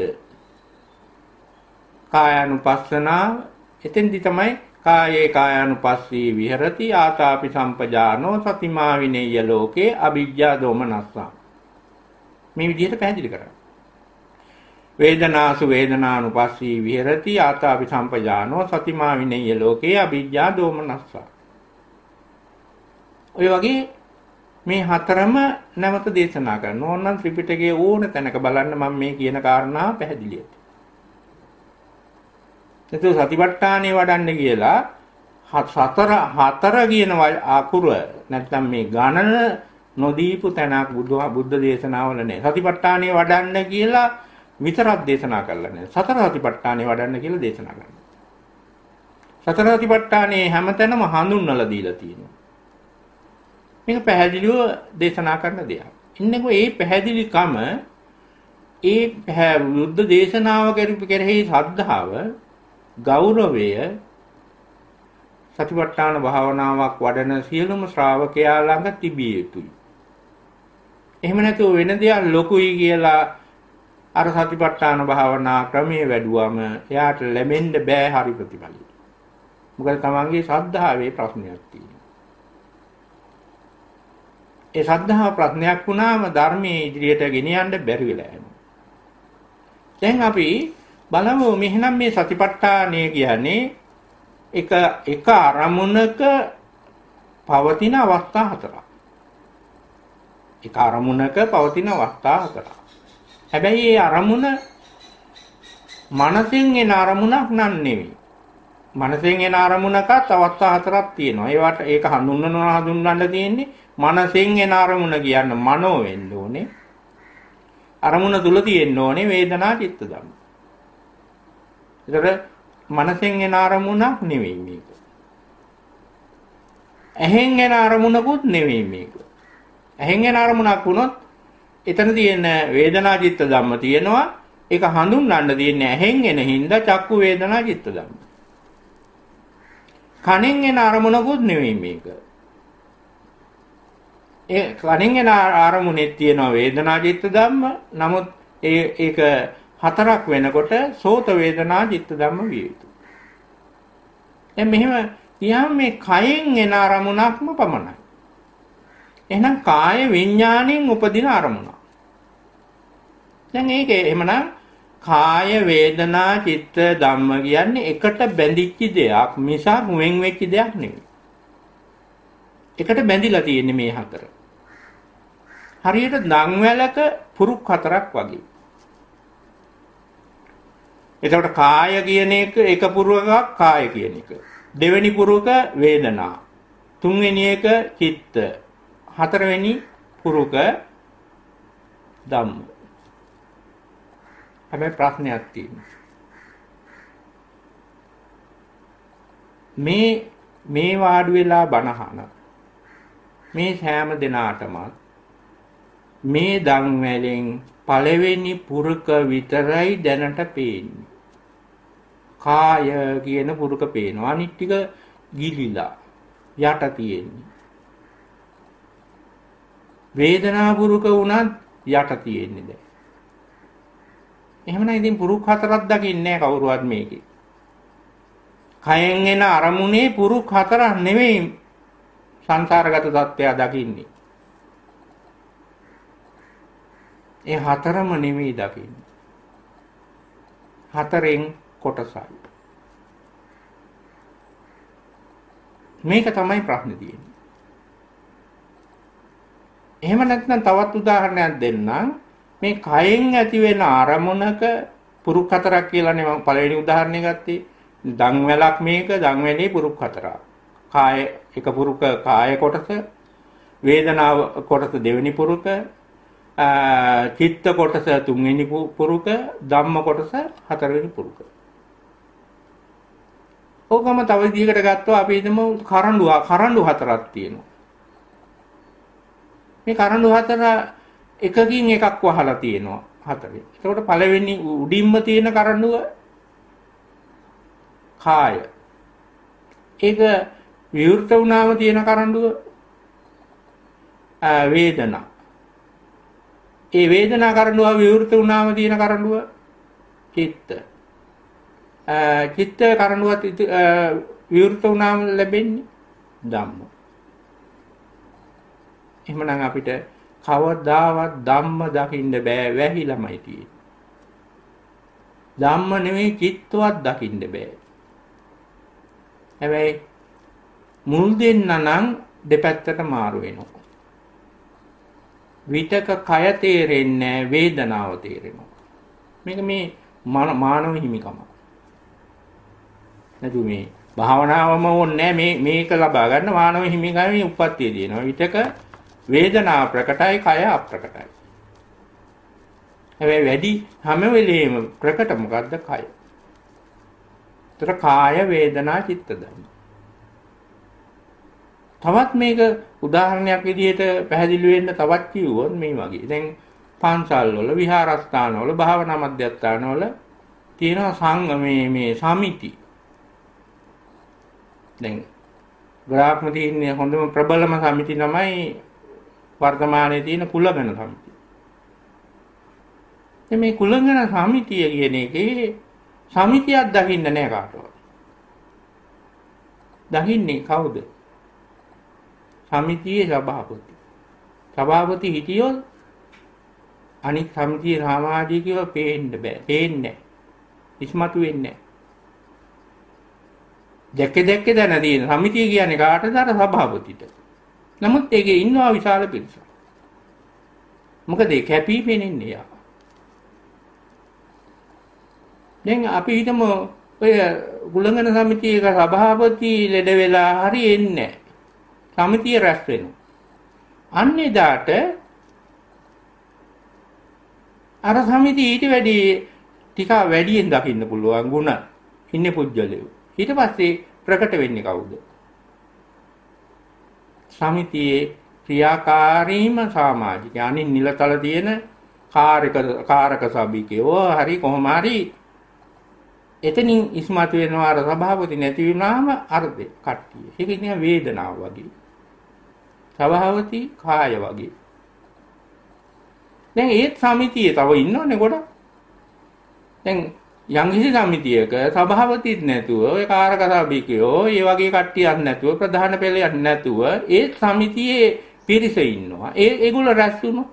කායानुපස්සනාව එතෙන්දි තමයි කායේ කායानुපස්සී විහෙරති ආතාපි සම්පජානෝ සතිමා විනේය ලෝකේ අවිජ්ජා දෝමනස්සා මේ විදිහට පැහැදිලි කරා වේදනාසු වේදනානුපස්සී විහෙරති ආතාපි සම්පජානෝ සතිමා විනේය ලෝකේ අවිජ්ජා දෝමනස්සා ඔය වගේ මේ හතරම නැවත දේශනා කරනවා. ඕනනම් ත්‍රිපිටකයේ ඕන තැනක බලන්න මම මේ කියන කාරණා පැහැදිලියට. එතකොට සතිපට්ඨානෙ වඩන්න කියලා සතර හතර කියන අකුර නැත්නම් මේ ගණන නොදීපු තැනක් බුදු බුද්ධ දේශනාවල නැහැ. සතිපට්ඨානෙ වඩන්න කියලා විතරක් දේශනා කරලා නැහැ. සතර සතිපට්ඨානෙ වඩන්න කියලා දේශනා කරනවා. සතර සතිපට්ඨානෙ හැමතැනම හඳුන්වලා දීලා තියෙනවා. මේක පැහැදිලිව දේශනා කරන දෙයක්. ඉන්නකෝ මේ පැහැදිලිකම ඒ බුද්ධ දේශනාව කෙරෙහි ශ්‍රද්ධාව ගෞරවය සතිපට්ඨාන භාවනාවක් වඩන සියලුම ශ්‍රාවකයා ළඟ තිබිය යුතුයි. එහෙම නැතුව වෙන දෙයක් ලොකුයි කියලා අර සතිපට්ඨාන භාවනා ක්‍රමයේ වැඩුවම එයාට ලැබෙන්න බෑ හරි ප්‍රතිඵලයි. මොකද තමන්ගේ ශ්‍රද්ධාවේ ප්‍රශ්නයක් තියෙනවා. ඒ ශ්‍රද්ධාව ප්‍රශ්නයක් වුණාම ධර්මයේ ඉදිරියට ගෙනියන්න බැරි වෙලා යනවා. දැන් අපි බලමු මෙහෙනම් මේ සතිපට්ඨානය කියන්නේ එක එක අරමුණක පවතින අවස්ථා හතරක්. එක අරමුණක පවතින අවස්ථා හතරක්. හැබැයි මේ අරමුණ මනසින් එන අරමුණක් නන් නෙවෙයි. මනසෙන් එන අරමුණකත් අවස්ථා හතරක් තියෙනවා. ඒවට ඒක හඳුන්වනවා හඳුන්වන්න තියෙන්නේ මනසෙන් එන අරමුණ කියන්න මනෝ වෙන්න ඕනේ. අරමුණ තුල තියෙන්න ඕනේ වේදනා චිත්ත ධම්ම. ඒතර මනසෙන් එන අරමුණක් නෙවෙයි මේක. ඇහෙන් එන අරමුණකුත් නෙවෙයි මේක. ඇහෙන් එන අරමුණක් වුණොත් එතන තියෙන වේදනා චිත්ත ධම්ම තියෙනවා. ඒක හඳුන්වන්න තියෙන්නේ ඇහෙන් එන හින්දා චක්කු වේදනා චිත්ත ධම්ම. කනෙන් එන අරමුණකුත් නෙවෙයි මේක. ඒ කණෙන් එන ආරමුණේ තියෙන වේදනා චිත්ත ධම්ම නමුත් ඒ ඒක හතරක් වෙනකොට සෝත වේදනා චිත්ත ධම්ම විය යුතුයි. දැන් මෙහෙම තියාම මේ කයෙන් එන අරමුණක්ම පමණයි. එහෙනම් කාය විඥාණයෙන් උපදින අරමුණ. දැන් ඒක එහෙමනම් කාය වේදනා චිත්ත ධම්ම කියන්නේ එකට බැඳිච්ච දෙයක් මිසක් වෙන් වෙච්ච දෙයක් නෙවෙයි. එකට බැඳිලා තියෙන්නේ මේ හතර. හරියට දන්වැලක පුරුක් හතරක් වගේ. එතකොට කාය කියන එක එක පුරුකක් කාය කියන එක. දෙවෙනි පුරුක වේදනා. තුන්වෙනි එක චිත්ත. හතරවෙනි පුරුක ධම්ම. හැබැයි ප්‍රශ්නයක් තියෙනවා. මේ මේ වාඩි වෙලා බණහන මේ සෑම දිනාටමත් මේ දන් වලින් පළවෙනි පුරුක විතරයි දැනට පේන්නේ. කාය කියන පුරුක පේනවා. අනිත් ටික ගිලිලා යට තියෙන්නේ. වේදනා පුරුක වුණත් යට තියෙන්නේ දැන්. එහෙමනම් ඉතින් පුරුක් හතරක් දකින්නේ කවුරුවත් මේකේ. කයෙන් එන අරමුණේ පුරුක් හතරක් නෙවෙයි සංසාරගත தත්ත්වය දකින්නේ. ඒ හතරම නෙමෙයි දකින්නේ. හතරෙන් කොටසයි. මේක තමයි ප්‍රශ්නේ තියෙන්නේ. එහෙම නැත්නම් තවත් උදාහරණයක් දෙන්නම්. මේ කයෙන් ඇති වෙන අරමුණක පුරුක් හතරක් කියලානේ මම පළවෙනි උදාහරණය ගත්තේ. දන් වැලක් මේක දන් වැලේ පුරුක් හතරක්. කාය එක පුරුක කාය කොටස වේදනාව කොටස දෙවෙනි පුරුක චිත්ත කොටස තුන්වෙනි පුරුක ධම්ම කොටස හතරවෙනි පුරුක ඕකම තව විදිහකට ගත්තා අපි හිතමු කරඬු කරඬු හතරක් තියෙනවා මේ කරඬු හතර එකකින් එකක් වහලා තියෙනවා හතරේ. එතකොට පළවෙනි උඩින්ම තියෙන කරඬුව කාය. ඒක විවෘත වුණාම තියෙන කරඬුව වේදනා. ඒ වේදනා කරඬුව විවෘත වුණාම තියෙන කරඬුව චිත්ත. චිත්ත කරඬුවත් විවෘත වුණාම ලැබෙන්නේ ධම්ම. එහෙමනම් අපිට කවදාවත් ධම්ම දකින්න බෑ වැහිලමයි තියෙන්නේ. ධම්ම නෙමෙයි චිත්තවත් දකින්න බෑ. හැබැයි මුල් දෙන්න නම් දෙපැත්තට මාරු වෙනවා. විතක කය තේරෙන්නේ වේදනාව තේරෙනවා. මේක මේ මානව හිමිකම. නැතු මේ භාවනාවම ඕනේ මේ මේක ලබා ගන්න මානව හිමිකමේ උප්පත්තිය දෙනවා. විතක වේදනාව ප්‍රකටයි කය අප්‍රකටයි. හැබැයි වැඩි හැම වෙලෙම ප්‍රකට මොකද්ද කය. ତර කාය වේදනා චිත්ත ධර්ම. තවත් මේක උදාහරණයක් විදිහට පැහැදිලි වෙන්න තවත් කිව්වොත් මේ වගේ. දැන් පන්සල් වල විහාරස්ථාන වල භාවනා මධ්‍යස්ථාන වල තියෙනවා සංඝ මේ මේ සමිති. දැන් ග්‍රාහකම තියෙන හොඳම ප්‍රබලම සමිති තමයි වර්තමානයේ තියෙන කුලගණ සමිතිය. මේ කුලගණ සමිතිය කියන එකේ සමිතියක් දකින්න නෑ කාටවත්. දකින්නේ කවුද? සමිතියේ සභාපති. සභාපති හිටියොත් අනිත් සමිතියේ සමාජිකයෝ පේන්න බෑ. පේන්නේ නෑ. ඉස්මතු වෙන්නේ නෑ. දැක්ක දැක්ක දැන තියෙන සමිතිය කියන්නේ කාටද අර සභාපතිට. නමුත් ඒකේ ඉන්නවා විශාල පිරිසක්. මොකද ඒ කැපී පෙනෙන්නේ යා. දැන් අපි හිතමු ඔය ගුලංගන සමිතියක සභාපති ලෙඩ වෙලා හරි එන්නේ සමිතිය රැස් වෙනවා. අන්න එදාට අර සමිතිය ඊට වැඩි ටික වැඩියෙන් දකින්න පුළුවන් ಗುಣ ඉන්නේ පුජ්‍යලෙව. ඊට පස්සේ ප්‍රකට වෙන්නේ කවුද? සමිතියේ ක්‍රියාකාරීම සමාජික අනින් නිලතල තියෙන කාර්යක කාරක සභිකයෝ හරි කොහොම හරි එතනින් ඉස්මතු වෙනවා අර සභාපති නැති වුණාම අර්ධ කට්ටිය. ඒක ඉතින් වේදනාව වගේ. සභාපති කාය වගේ. දැන් ඒත් සමිතියේ තව ඉන්නවනේ ගොඩක්. දැන් යම්කිසි සමිතියක සභාපතිත් නැතුව ඔය කාරක සභිකයෝ ඒ වගේ කට්ටියක් නැතුව ප්‍රධාන පෙළයක් නැතුව ඒ සමිතියේ පිරිස ඉන්නවා. ඒ ඒගොල්ලෝ රැස් වුණොත්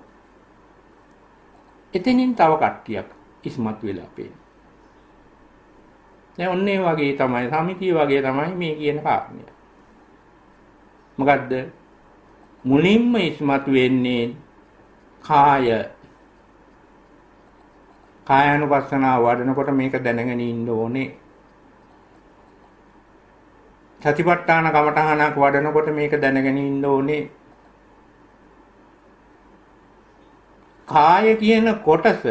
එතනින් තව කට්ටියක් ඉස්මතු වෙලා පේනවා. දැන් ඔන්නේ වගේ තමයි සමිතිය වගේ තමයි මේ කියන කාරණය. මොකද්ද? මුලින්ම ඉස්මතු වෙන්නේ කාය කායानुපස්සනාව වඩනකොට මේක දැනගෙන ඉන්න ඕනේ. සතිපට්ඨාන කමඨහනක් වඩනකොට මේක දැනගෙන ඉන්න ඕනේ. කාය කියන කොටස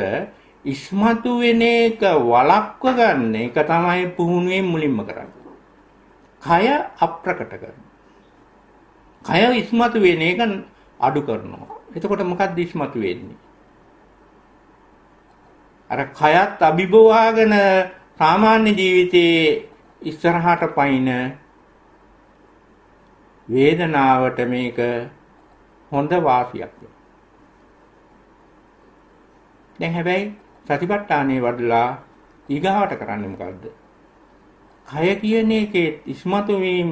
ඉස්මතු වෙන එක වළක්ව ගන්න එක තමයි පුහුණුවෙන් මුලින්ම කරන්නේ. කය අප්‍රකට කරනවා. කය ඉස්මතු වෙන එක අඩු කරනවා. එතකොට මොකක්ද ඉස්මතු වෙන්නේ? අර කයත් අභිභවාගෙන සාමාන්‍ය ජීවිතයේ ඉස්සරහට පයින් වේදනාවට මේක හොඳ වාසියක්. දැන් හැබැයි සතිපට්ඨානේ වඩලා ඊගාවට කරන්නේ මොකද්ද? කය කියන එකේ ඉස්මතු වීම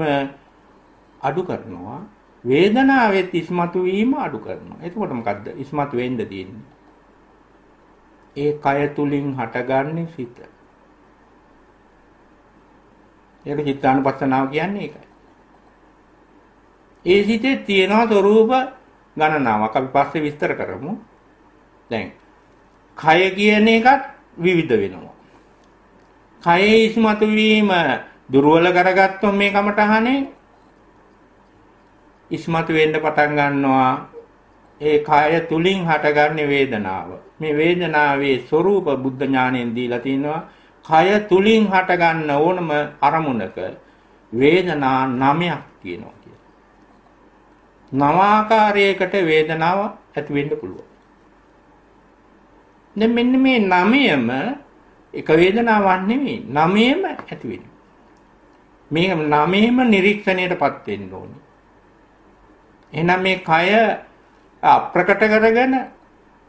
අඩු කරනවා. වේදනාවෙත් ඉස්මතු වීම අඩු කරනවා. එතකොට මොකද්ද? ඉස්මතු වෙන්න තියෙන්නේ. ඒ කය තුලින් හටගන්නේ සිත. ඒක චිත්තානුපස්සනාව කියන්නේ ඒකයි. ඒ සිතේ තියෙන ස්වરૂප ගණනාවක් අපි පස්සේ විස්තර කරමු. දැන් කය කියන එකත් විවිධ වෙනවා. කයේ ඉස්මතු වීම දුර්වල කරගත්තොත් මේ කමටහනේ ඉස්මතු වෙන්න පටන් ගන්නවා ඒ කය තුලින් හටගන්නේ වේදනාව. මේ වේදනාවේ ස්වરૂප බුද්ධ ඥාණයෙන් දීලා තිනවා කය තුලින් හටගන්න ඕනම අරමුණක වේදනා නමයක් තියෙනවා කියලා. නවාකාරයකට වේදනාව ඇති වෙන්න පුළුවන්. දැන් මෙන්න මේ නමයම එක වේදනාවක් නෙමෙයි නමයම ඇති වෙනවා. මේ නමයම නිරීක්ෂණයටපත් වෙන්න ඕනේ. එහෙනම් මේ කය අප්‍රකට කරගෙන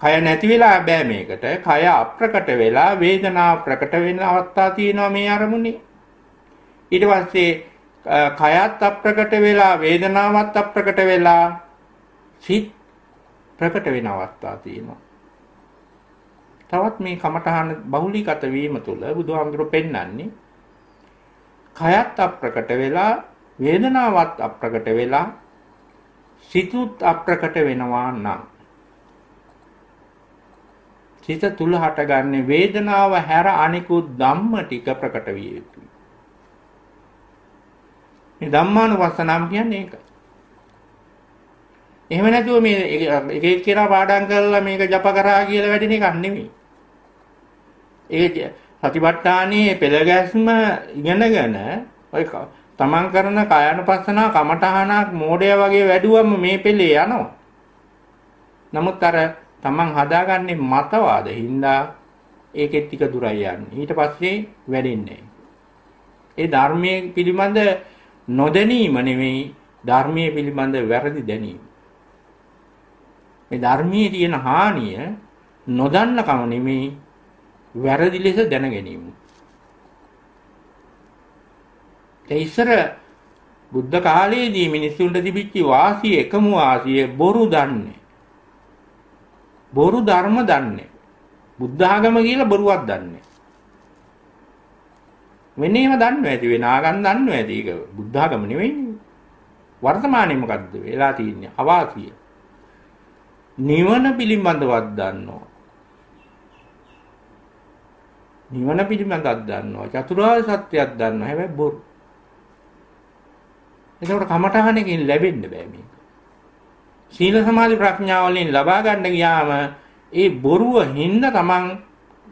කය නැති වෙලා බෑ මේකට. කය අප්‍රකට වෙලා වේදනාව ප්‍රකට වෙන අවස්ථා තියෙනවා මේ අරමුණේ. ඊට පස්සේ කයත් අප්‍රකට වෙලා වේදනාවත් අප්‍රකට වෙලා සිත් ප්‍රකට වෙන අවස්ථා තියෙනවා. තවත් මේ කමඨහන බහුලීගත වීම තුළ බුදුහාමුදුරුවෝ පෙන්වන්නේ කයත් අප්‍රකට වෙලා වේදනාවත් අප්‍රකට වෙලා සිතුත් අප්‍රකට වෙනවා නම් සිත තුල හටගන්නේ වේදනාව හැර අනිකුත් ධම්ම ටික ප්‍රකට විය යුතුයි. මේ ධම්මානුපස්සනම් කියන්නේ ඒකයි. එහෙම නැතුව මේ එක එක කෙනා පාඩම් කරලා මේක ජප කරා කියලා වැඩින එකක් නෙමෙයි. ඒ සතිපට්ඨානයේ පෙළ ගැස්ම ඉගෙනගෙන ඔය තමන් කරන කායानुපස්සනා කමඨහනක් මෝඩය වගේ වැඩුවම මේ පෙළේ යනවා. නමුත් අර තමන් හදාගන්නේ මතවාද හින්දා ඒකෙත් ටික දුරයි යන්නේ. ඊට පස්සේ වැඩෙන්නේ ඒ ධර්මයේ පිළිබඳ නොදැනීම නෙමෙයි ධර්මයේ පිළිබඳ වැරදි දැනීම. මේ ධර්මයේ තියෙන හානිය නොදන්නකම නෙමෙයි වැරදි ලෙස දැන ගැනීම. ඒ ඉස්සර බුද්ධ කාලයේදී මිනිස්සුන්ට තිබිච්ච වාසිය එකම වාසිය බොරු දන්නේ. බොරු ධර්ම දන්නේ. බුද්ධ ආගම කියලා බොරුවක් දන්නේ. වෙනේම දන්නව ඇති වෙන ආගම් දන්නව ඇති ඒක බුද්ධ ආගම නෙවෙයි. වර්තමානයේ මොකද්ද වෙලා තියෙන්නේ? අවාසිය. නිවන පිළිබඳවත් දන්නවා. නිවන පිළිබඳවත් දන්නවා. චතුරාර්ය සත්‍යයක් දන්නවා. හැබැයි බොරු. එතකොට කමඨහනකින් ලැබෙන්න බෑ මේක. සීල සමාධි ප්‍රඥා වලින් ලබා ගන්න ගියාම ඒ බොරුව හින්දා තමන්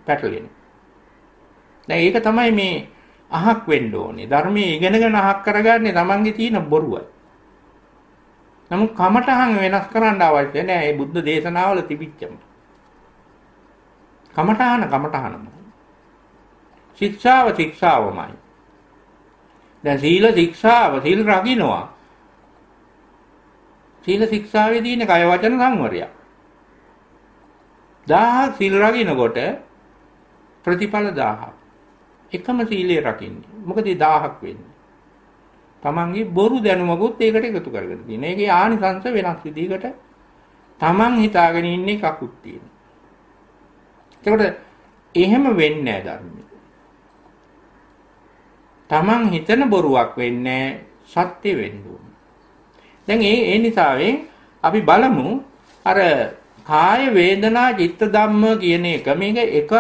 පැටලෙනවා. දැන් ඒක තමයි මේ අහක් වෙන්න ඕනේ. ධර්මයේ ඉගෙනගෙන අහක් කරගන්නේ තමන්ගේ තියෙන බොරුවයි. නමුත් කමඨහන් වෙනස් කරන්න අවශ්‍ය නැහැ. ඒ බුද්ධ දේශනාවල තිබිච්චම. කමඨහන කමඨහනම. ශික්ෂාව ශික්ෂාවමයි. දැන් සීල ශික්ෂාව සීල් රකින්නවා. සීල ශික්ෂාවේ තියෙන කය වචන සංවරය. 1000 සීල් රකින්නකොට ප්‍රතිඵල 1000. එකම සීලය රකින්නේ. මොකද 1000ක් වෙන්නේ. තමන්ගේ බොරු දැනුමකුත් ඒකට එකතු කරගෙන තියෙනවා. ඒකේ ආනිසංශ වෙනස් විදිහකට තමන් හිතාගෙන ඉන්නේ කකුත් තියෙනවා. ඒකට එහෙම වෙන්නේ නැහැ ධර්මයේ. තමන් හිතන බොරුවක් වෙන්නේ සත්‍ය වෙන්න ඕනේ. දැන් ඒ ඒ නිසාවෙන් අපි බලමු අර කාය වේදනා චිත්ත ධම්ම කියන එක මේක එක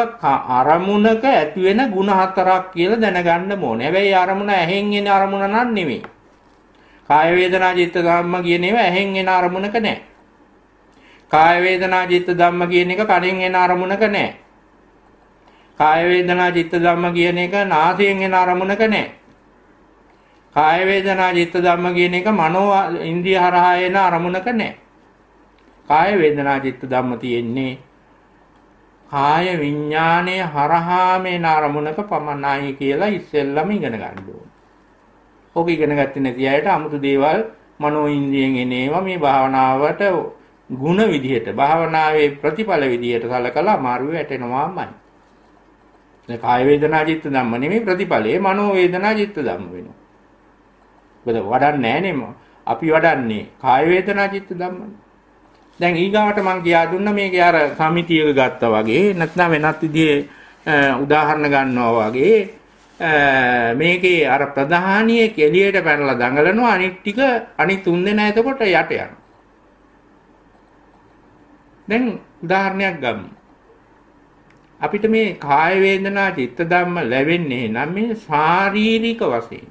අරමුණක ඇති වෙන ಗುಣ හතරක් කියලා දැනගන්න ඕනේ. හැබැයි අරමුණ ඇහෙන් එන අරමුණ නන් නෙමෙයි. කාය වේදනා චිත්ත ධම්ම කියන ඒවා ඇහෙන් එන අරමුණක නැහැ. කාය වේදනා චිත්ත ධම්ම කියන එක කනෙන් එන අරමුණක නැහැ. කාය වේදනා චිත්ත ධම්ම කියන එක නාසයෙන් එන අරමුණක නැහැ. කාය වේදනා චිත්ත ධම්ම කියන එක මනෝ ඉන්ද්‍රිය හරහා එන අරමුණක නැහැ. කාය වේදනා චිත්ත ධම්ම තියෙන්නේ කාය විඥානයේ හරහාම එන අරමුණක පමණයි කියලා ඉස්සෙල්ලම ඉගෙන ගන්න ඕනේ. ඔක ඉගෙන ගත්තේ නැති අයට 아무තු දේවල් මනෝ ඉන්ද්‍රියෙන් එනේවා මේ භාවනාවට ಗುಣ විදිහට භාවනාවේ ප්‍රතිඵල විදිහට සලකලා අමාරුවේ වැටෙනවාමයි. ඒ කාය වේදනා චිත්ත ධම්ම නෙමෙයි ප්‍රතිඵලේ මනෝ වේදනා චිත්ත ධම්ම වෙනවා. මොකද වඩන්නේ නැහනේ අපි වඩන්නේ කාය වේදනා චිත්ත ධම්මනේ. දැන් ඊගාවට මම කියා දුන්නා මේකේ අර සමිතියක ගත්තා වගේ නැත්නම් වෙනත් විදිහේ උදාහරණ ගන්නවා වගේ මේකේ අර ප්‍රධානියේ කෙලියට පැනලා දඟලනවා අනිත් ටික අනිත් තුන් දෙනා එතකොට යට යනවා. දැන් උදාහරණයක් ගමු. අපිට මේ කාය වේදනා චිත්ත ධම්ම ලැබෙන්නේ නම් මේ ශාරීරික වශයෙන්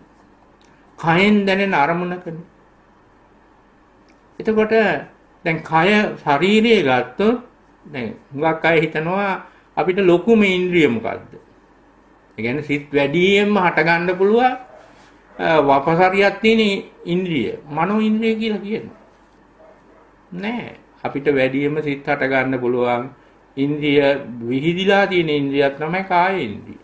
කයෙන් දැනෙන අරමුණකනේ. එතකොට දැන් කය ශරීරයේ ගත්තොත් දැන් හුඟක් අය හිතනවා අපිට ලොකුම ඉන්ද්‍රිය මොකද්ද? ඒ කියන්නේ සිත් වැඩියෙන්ම හට ගන්න පුළුවන් වපසරියක් තියෙන ඉන්ද්‍රිය මනෝ ඉන්ද්‍රිය කියලා කියනවා. නෑ අපිට වැඩියෙන්ම සිත් හට ගන්න පුළුවන් ඉන්ද්‍රිය විහිදිලා තියෙන ඉන්ද්‍රියක් තමයි කාය ඉන්ද්‍රිය.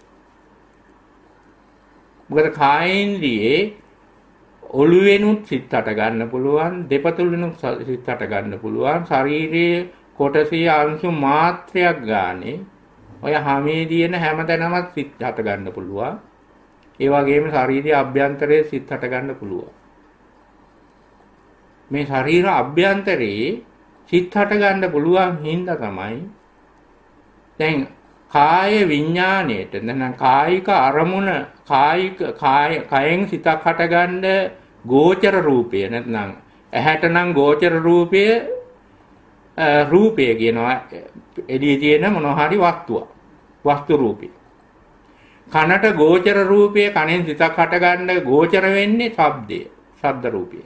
මොකද කාය ඉන්ද්‍රියේ ඔළුවෙනුත් සිත් හට ගන්න පුළුවන් දෙපතුලෙනුත් සිත් හට ගන්න පුළුවන්. ශරීරයේ කොටසේ අංශු මාත්‍රයක් ගානේ ඔය හැමේ දින හැමතැනම සිත් හට ගන්න පුළුවන්. ඒ වගේම ශරීරයේ අභ්‍යන්තරයේ සිත් හට ගන්න පුළුවන්. මේ ශරීර අභ්‍යන්තරයේ සිත් හට ගන්න පුළුවන් හින්දා තමයි දැන් කාය විඥාණයට නැත්නම් කායික අරමුණ කායික කාය කයෙන් සිතක් හටගන්න ගෝචර රූපය නැත්නම් ඇහැට නම් ගෝචර රූපය රූපය කියනවා. එළියේ තියෙන මොනවා හරි වස්තුව වස්තු රූපේ. කනට ගෝචර රූපය කනෙන් සිතක් හටගන්න ගෝචර වෙන්නේ ශබ්දය ශබ්ද රූපය.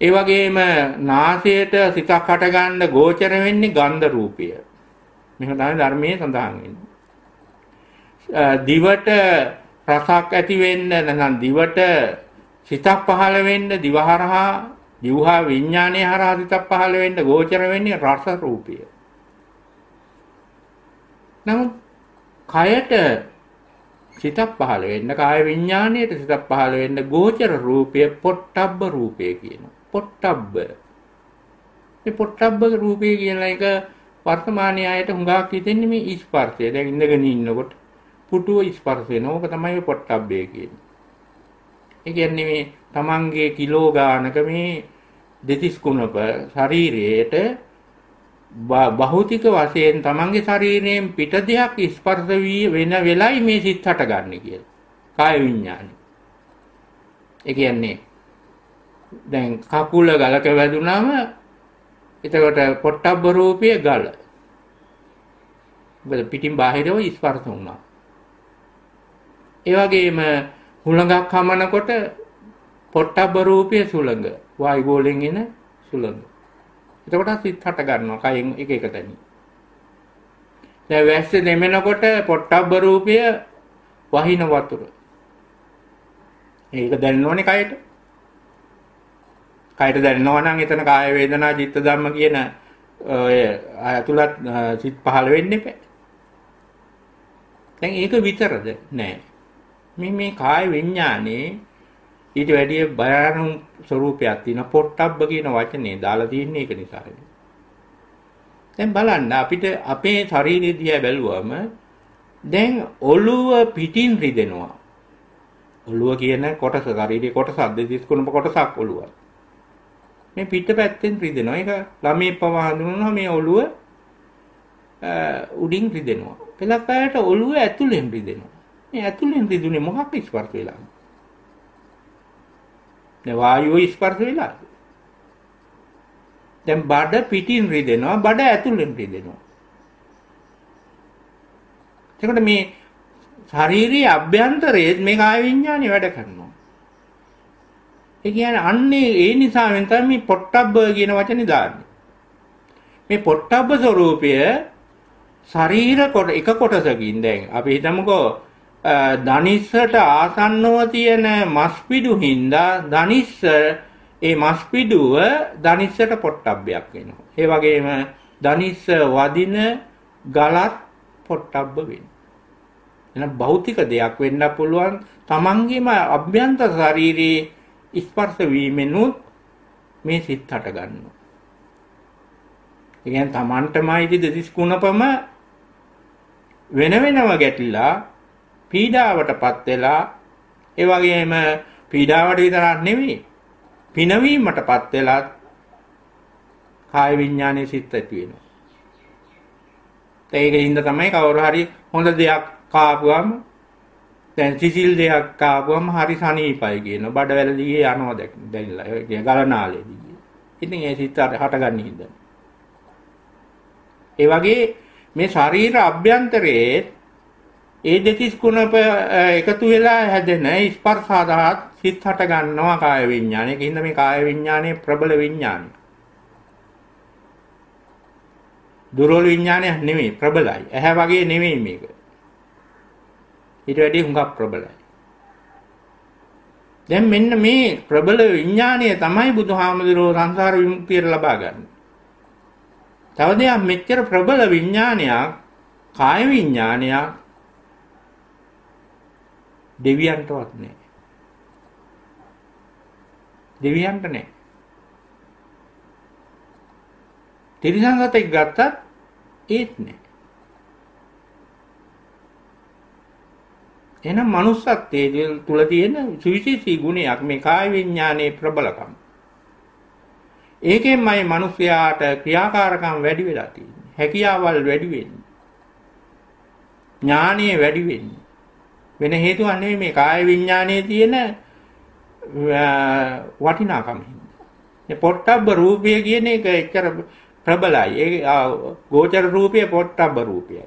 ඒ වගේම නාසයට සිතක් හටගන්න ගෝචර වෙන්නේ ගන්ධ රූපය. මේක තමයි ධර්මයේ සඳහන් වෙන්නේ. දිවට රසක් ඇති වෙන්න නැත්නම් දිවට සිතක් පහළ වෙන්න දිවහරහා දිවහා විඥානයේ හරහා සිතක් පහළ වෙන්න ගෝචර වෙන්නේ රස රූපය. නමුත් කයට සිතක් පහළ වෙන්න කාය විඥාණයට සිතක් පහළ වෙන්න ගෝචර රූපය පොට්ටබ්බ රූපය කියනවා. පොට්ටබ්බ. මේ පොට්ටබ්බ රූපය කියන එක වර්තමානයේ අයට හුඟක් හිතෙන්නේ මේ ස්පර්ශය. දැන් ඉඳගෙන ඉන්නකොට පුටුව ස්පර්ශ වෙනවා. ඕක තමයි පොට්ටබ්බේ කියන්නේ. ඒ කියන්නේ මේ තමන්ගේ කිලෝ ගානක මේ දෙතිස් කුණප ශරීරයේට භෞතික වශයෙන් තමන්ගේ ශරීරයෙන් පිට දෙයක් ස්පර්ශ වී වෙන වෙලයි මේ සිත් හටගන්නේ කියලා. කාය විඥානෙ. ඒ කියන්නේ දැන් කකුල ගලක වැදුනම එතකොට පොට්ටබ්බ රූපයේ ගල. මොකද පිටින් බාහිරව ස්පර්ශ වුණා. ඒ වගේම හුළඟක් හමනකොට පොට්ටබ්බ රූපයේ සුළඟ වායු ගෝලෙන් එන සුළඟ. එතකොට සිත් හට ගන්නවා කයෙන් එක එක තැනින්. දැන් වැස්ස දෙමෙනකොට පොට්ටබ්බ රූපය වහින වතුර. ඒක දැනෙන්න ඕනේ කයට. කයට දැනෙනවා නම් එතන කාය වේදනා චිත්ත ධම්ම කියන ඔය අතුලත් සිත් පහළ වෙන්න එපා. දැන් ඒක විතරද නෑ. මේ මේ කාය විඥානේ ඊට වැඩිය බයරණු ස්වરૂපයක් තියෙන පොට්ටබ්බ කියන වචනේ දාලා තියෙන්නේ ඒක නිසායි. දැන් බලන්න අපිට අපේ ශරීරය දිහා බැලුවම දැන් ඔළුව පිටින් රිදෙනවා. ඔළුව කියන කොටස ශරීරයේ කොටසක් දෙතිස් කුණප කොටසක් ඔළුවක්. මේ පිටපැත්තෙන් රිදෙනවා. ඒක ළමයි පවා හඳුනනවා මේ ඔළුව උඩින් රිදෙනවා. පෙලක් අයට ඔළුව ඇතුලෙන් රිදෙනවා. මේ ඇතුලෙන් රිදුනේ මොකක් ස්පර්ශ වෙලාද? නේ වායුව ස්පර්ශ වෙලා. දැන් බඩ පිටින් රිදෙනවා, බඩ ඇතුලෙන් රිදෙනවා. එතකොට මේ ශාරීරික අභ්‍යන්තරයේ මේ කාය විඥානේ වැඩ කරනවා. ඒ කියන්නේ අන්නේ ඒ නිසාවෙන් තමයි මේ පොට්ටබ්බ කියන වචනේ දාන්නේ. මේ පොට්ටබ්බ ස්වરૂපය ශරීර කොට එක කොටසකින් දැන් අපි හිතමුකෝ ධනිස්සට ආසන්නව තියෙන මස්පිඩු හින්දා ධනිස්ස ඒ මස්පිඩුව ධනිස්සට පොට්ටබ්බයක් වෙනවා. ඒ වගේම ධනිස්ස වදින ගලත් පොට්ටබ්බ වෙනවා. එහෙනම් භෞතික දෙයක් වෙන්න පුළුවන් තමන්ගේම අභ්‍යන්තර ශරීරයේ ස්පර්ශ වීමෙනුත් මේ සිත් හට ගන්නවා. ඒ කියන්නේ Tamanටමයි දෙතිස් කුණපම වෙන වෙනම ගැටිලා පීඩාවටපත් වෙලා ඒ වගේම පීඩාවට විතරක් නෙවෙයි. පිනවීමටපත් වෙලා කාය විඥානයේ සිත් ඇති වෙනවා. ඒකින්ද තමයි කවුරු හරි හොඳ දෙයක් කාපුවම දැන් සිසිල් දෙයක් කාපුවම හරි සනීපයි කියන බඩවැල දිගේ යනවා දැන්ලා ඒ ගලනාලේ දිගේ. ඉතින් ඒ සිත් හටගන්නේ හින්දා. ඒ වගේ මේ ශරීර අභ්‍යන්තරයේ ඒ දෙතිස් කුණප එකතු වෙලා හැදෙන ස්පර්ශ ආදාත් සිත් හට ගන්නවා කාය විඥානය. ඒකින්ද මේ කාය විඥානයේ ප්‍රබල විඥානය. දුර්වල විඥානයක් නෙමෙයි ප්‍රබලයි. ඇහැ වගේ නෙමෙයි මේක. ඊට වැඩි හුඟක් ප්‍රබලයි. දැන් මෙන්න මේ ප්‍රබල විඥානය තමයි බුදුහාමුදුරුවෝ සංසාර විමුක්තිය ලබා ගන්න. තව දෙයක් මෙච්චර ප්‍රබල විඥානයක් කාය විඥානයක් දෙවියන්ටවත් නෑ. දෙවියන්ට නෑ. තිරිසන් සතෙක් ගත්තත් ඒත් නෑ. එහෙනම් manussත්වයේ තුල තියෙන සුවිශේෂී ගුණයක් මේ කාය විඥානයේ ප්‍රබලකම. ඒකෙන්මයි මිනිස්යාට ක්‍රියාකාරකම් වැඩි වෙලා තියෙන්නේ. හැකියාවල් වැඩි වෙන්නේ. ඥානීය වැඩි වෙන්නේ. වෙන හේතුවක් නෙමෙයි මේ කාය විඥානයේ තියෙන වටිනාකම. මේ පොට්ටබ්බ රූපය කියන එක එච්චර ප්‍රබලයි. ඒ ගෝචර රූපය පොට්ටබ්බ රූපයයි.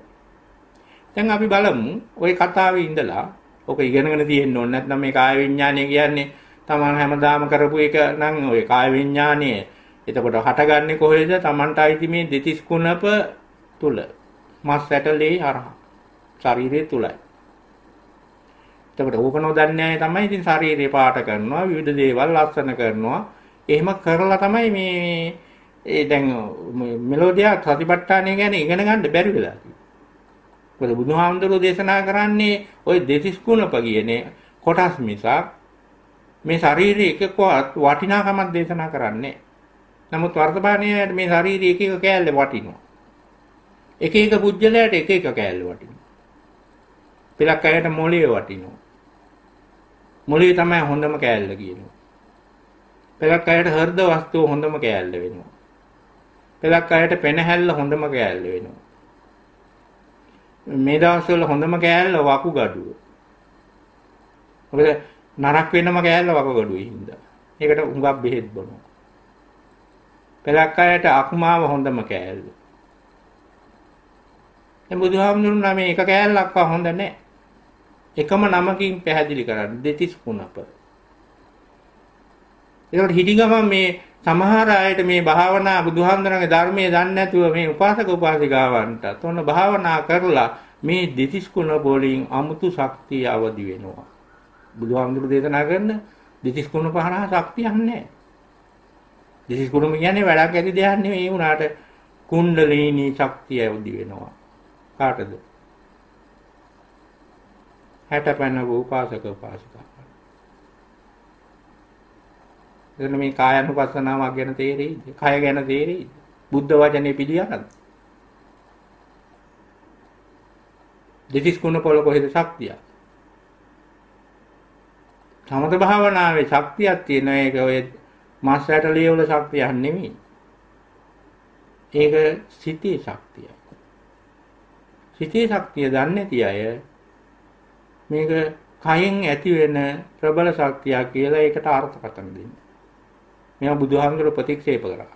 දැන් අපි බලමු ওই කතාවේ ඉඳලා ඔක ඉගෙනගෙන තියෙන්න ඕනේ නැත්නම් මේ කාය විඥානය කියන්නේ තමන් හැමදාම කරපු එක නම් ওই කාය විඥානය එතකොට හටගන්නේ කොහෙද තමන්ට අයිති මේ දෙතිස් කුණප තුල මස් ඇටලේ හරහා ශරීරය තුලයි එතකොට ඕක නොදන්නේ තමයි ඉතින් ශරීරේ පාට කරනවා විවිධ දේවල් ලස්සන කරනවා එහෙම කරලා තමයි මේ ඒ දැන් මෙලෝඩියා සතිපට්ඨානය ගැන ඉගෙන ගන්න බැරි වෙලා තියෙන්නේ. මොකද බුදුහාමුදුරුවෝ දේශනා කරන්නේ ওই දෙතිස් කුණප කියන්නේ කොටස් මිසක් මේ ශාරීරික එකකවත් වටිනාකමක් දේශනා කරන්නේ. නමුත් වර්තමානයේ මේ ශාරීරික එක එක කෑල්ල වටිනවා. එක එක පුජ්‍යලයට එක එක කෑල්ල වටිනවා. පෙලක් අයට මොළේ වටිනවා. මොළේ තමයි හොඳම කෑල්ල කියනවා. පෙලක් අයට හෘද වස්තුව හොඳම කෑල්ල වෙනවා. පෙලක් අයට පෙනහැල්ල හොඳම කෑල්ල වෙනවා. මේ දවස්වල හොඳම කෑල්ල වකුගඩුව. මොකද නරක් වෙනම කෑල්ල වකුගඩුවේ හින්දා. ඒකට උඟක් බෙහෙත් බොනවා. පෙලක් අයට අකුමාව හොඳම කෑල්ල. දැන් බුදුහාමුදුරුවෝ මේ එක කෑල්ලක්ව හොඳ නැහැ. එකම නමකින් පැහැදිලි කරන්නේ දෙතිස් කුණප. ඒකට හිටි ගමන් මේ සමහර අයට මේ භාවනා බුදුහන්දරගේ ධර්මයේ දන්නේ නැතුව මේ උපාසක උපාසිකාවන්ට තොන භාවනා කරලා මේ දෙතිස් කුණ වලින් අමුතු ශක්තිය අවදි වෙනවා. බුදුහාමුදුරු දේශනා කරන දෙතිස් කුණ පහරා ශක්තියක් නැහැ. දෙතිස් කුණ කියන්නේ වැඩක් ඇති දෙයක් නෙවෙයි උනාට කුණ්ඩලිනී ශක්තිය අවදි වෙනවා. කාටද? 60 පැන වූ උපාසක උපාසිකා. එතන මේ කායानुපස්සනාවක් ගැන තේරෙයිද? කය ගැන තේරෙයිද? බුද්ධ වචනේ පිළියනද? දෙතිස් කුණ පොළ කොහෙද ශක්තිය? සමත භාවනාවේ ශක්තියක් තියෙන එක ඔය මාස්ටරට ලියවල ශක්තියක් නෙමෙයි. ඒක සිතේ ශක්තිය. සිතේ ශක්තිය දන්නේ නැති අය මේක කයෙන් ඇති වෙන ප්‍රබල ශක්තියක් කියලා ඒකට අර්ථකථන දෙන්නේ. මේවා බුදුහාමුදුර ප්‍රතික්ෂේප කරා.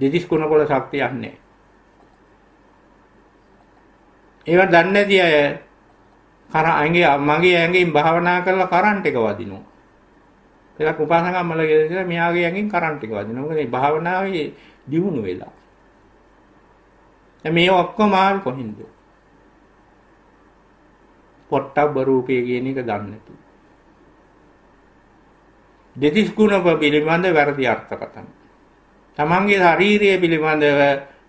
දෙතිස් කුණකොළ ශක්තියක් නැහැ. ඒවා දන්නේ නැති අය කර ඇඟේ මගේ ඇඟෙන් භාවනා කරලා කරන්ට් එක වදිනවා. ඒකක් උපාසකම්මල කියලා මෙයාගේ ඇඟෙන් කරන්ට් එක වදිනවා. මොකද මේ භාවනාවේ දියුණු වෙලා. දැන් මේ ඔක්කොම ආවි කොහින්ද? පොට්ටබ්බ රූපය කියන එක දන්නේ නැතුව. දෙතිස් ගුණ පිළිබඳ වැරදි අර්ථකථන. තමන්ගේ ශාරීරිය පිළිබඳව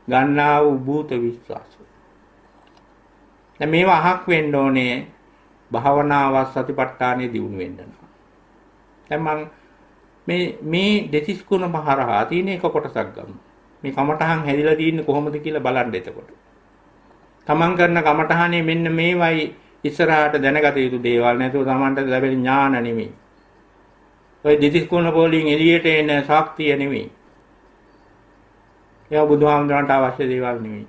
ගන්නා වූ භූත විශ්වාසය. දැන් මේවා අහක් වෙන්න ඕනේ භාවනාව සතිපට්ඨානෙ දිනු වෙන්න. දැන් මම මේ මේ දෙතිස් ගුණ මහරහා තියෙන එක කොටසක් ගමු. මේ කමඨහන් හැදිලා තියෙන්නේ කොහොමද කියලා බලන්න එතකොට. තමන් කරන කමඨහනේ මෙන්න මේවයි ඉස්සරහට දැනගත යුතු දේවල් නැතුව තමන්ට ලැබෙන ඥාන නෙමෙයි. ඔය දෙතිස් කුණ පොලින් එළියට එන ශක්තිය නෙමෙයි. ඒවා බුදුහාමුදුරන්ට අවශ්‍ය දේවල් නෙමෙයි.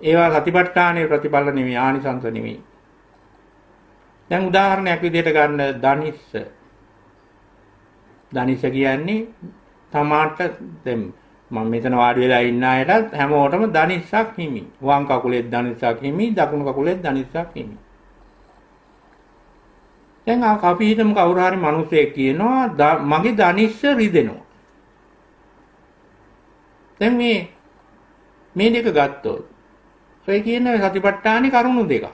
ඒවා සතිපට්ඨානයේ ප්‍රතිඵල නෙමෙයි ආනිසංස නෙමෙයි. දැන් උදාහරණයක් විදිහට ගන්න දනිස්ස. දනිස්ස කියන්නේ තමාට දැන් මම මෙතන වාඩි වෙලා ඉන්න අයටත් හැමෝටම දනිස්සක් හිමි. වම් කකුලේ දනිස්සක් හිමි, දකුණු කකුලේ දනිස්සක් හිමි. දැන් අපි හිතමු කවුරු හරි මිනිහෙක් කියනවා මගේ දනිස්ස රිදෙනවා. දැන් මේ මේ දෙක ගත්තොත් ඔය කියන සතිපට්ඨානේ කරුණු දෙකක්.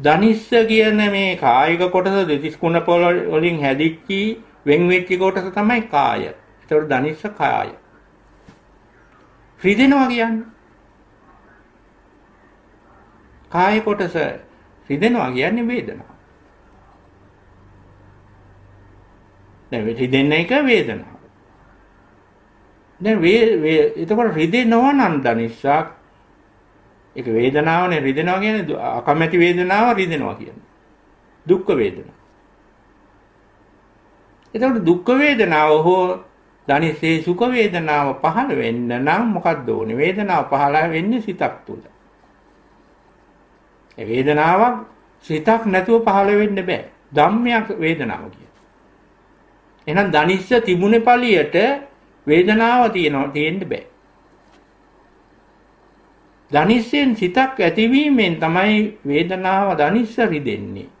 දනිස්ස කියන මේ කායික කොටස දෙතිස් කුණප වලින් හැදිච්ච වෙන් වෙච්ච කොටස තමයි කාය. ඒතකොට දනිස්ස කාය. රිදෙනවා කියන්නේ කාය කොටස රිදෙනවා කියන්නේ වේදනාව. දැන් රිදෙන්න එක වේදනාව. දැන් වේ එතකොට රිදෙනවා නම් දනිස්සක් ඒක වේදනාවනේ රිදෙනවා කියන්නේ අකමැති වේදනාව රිදෙනවා කියන්නේ. දුක්ඛ වේදනාව. එතකොට දුක්ඛ වේදනාව හෝ ධනිසේ සුඛ වේදනාව පහළ වෙන්න නම් මොකක්ද ඕනේ? වේදනාව පහළ වෙන්නේ සිතක් තුල. ඒ වේදනාවක් සිතක් නැතුව පහළ වෙන්න බෑ. ධම්මයක් වේදනාව කියන්නේ. එහෙනම් ධනිස්ස තිබුණේ පළියට වේදනාව තියෙනවා තියෙන්න බෑ. ධනිස්සෙන් සිතක් ඇතිවීමෙන් තමයි වේදනාව ධනිස්ස රිදෙන්නේ.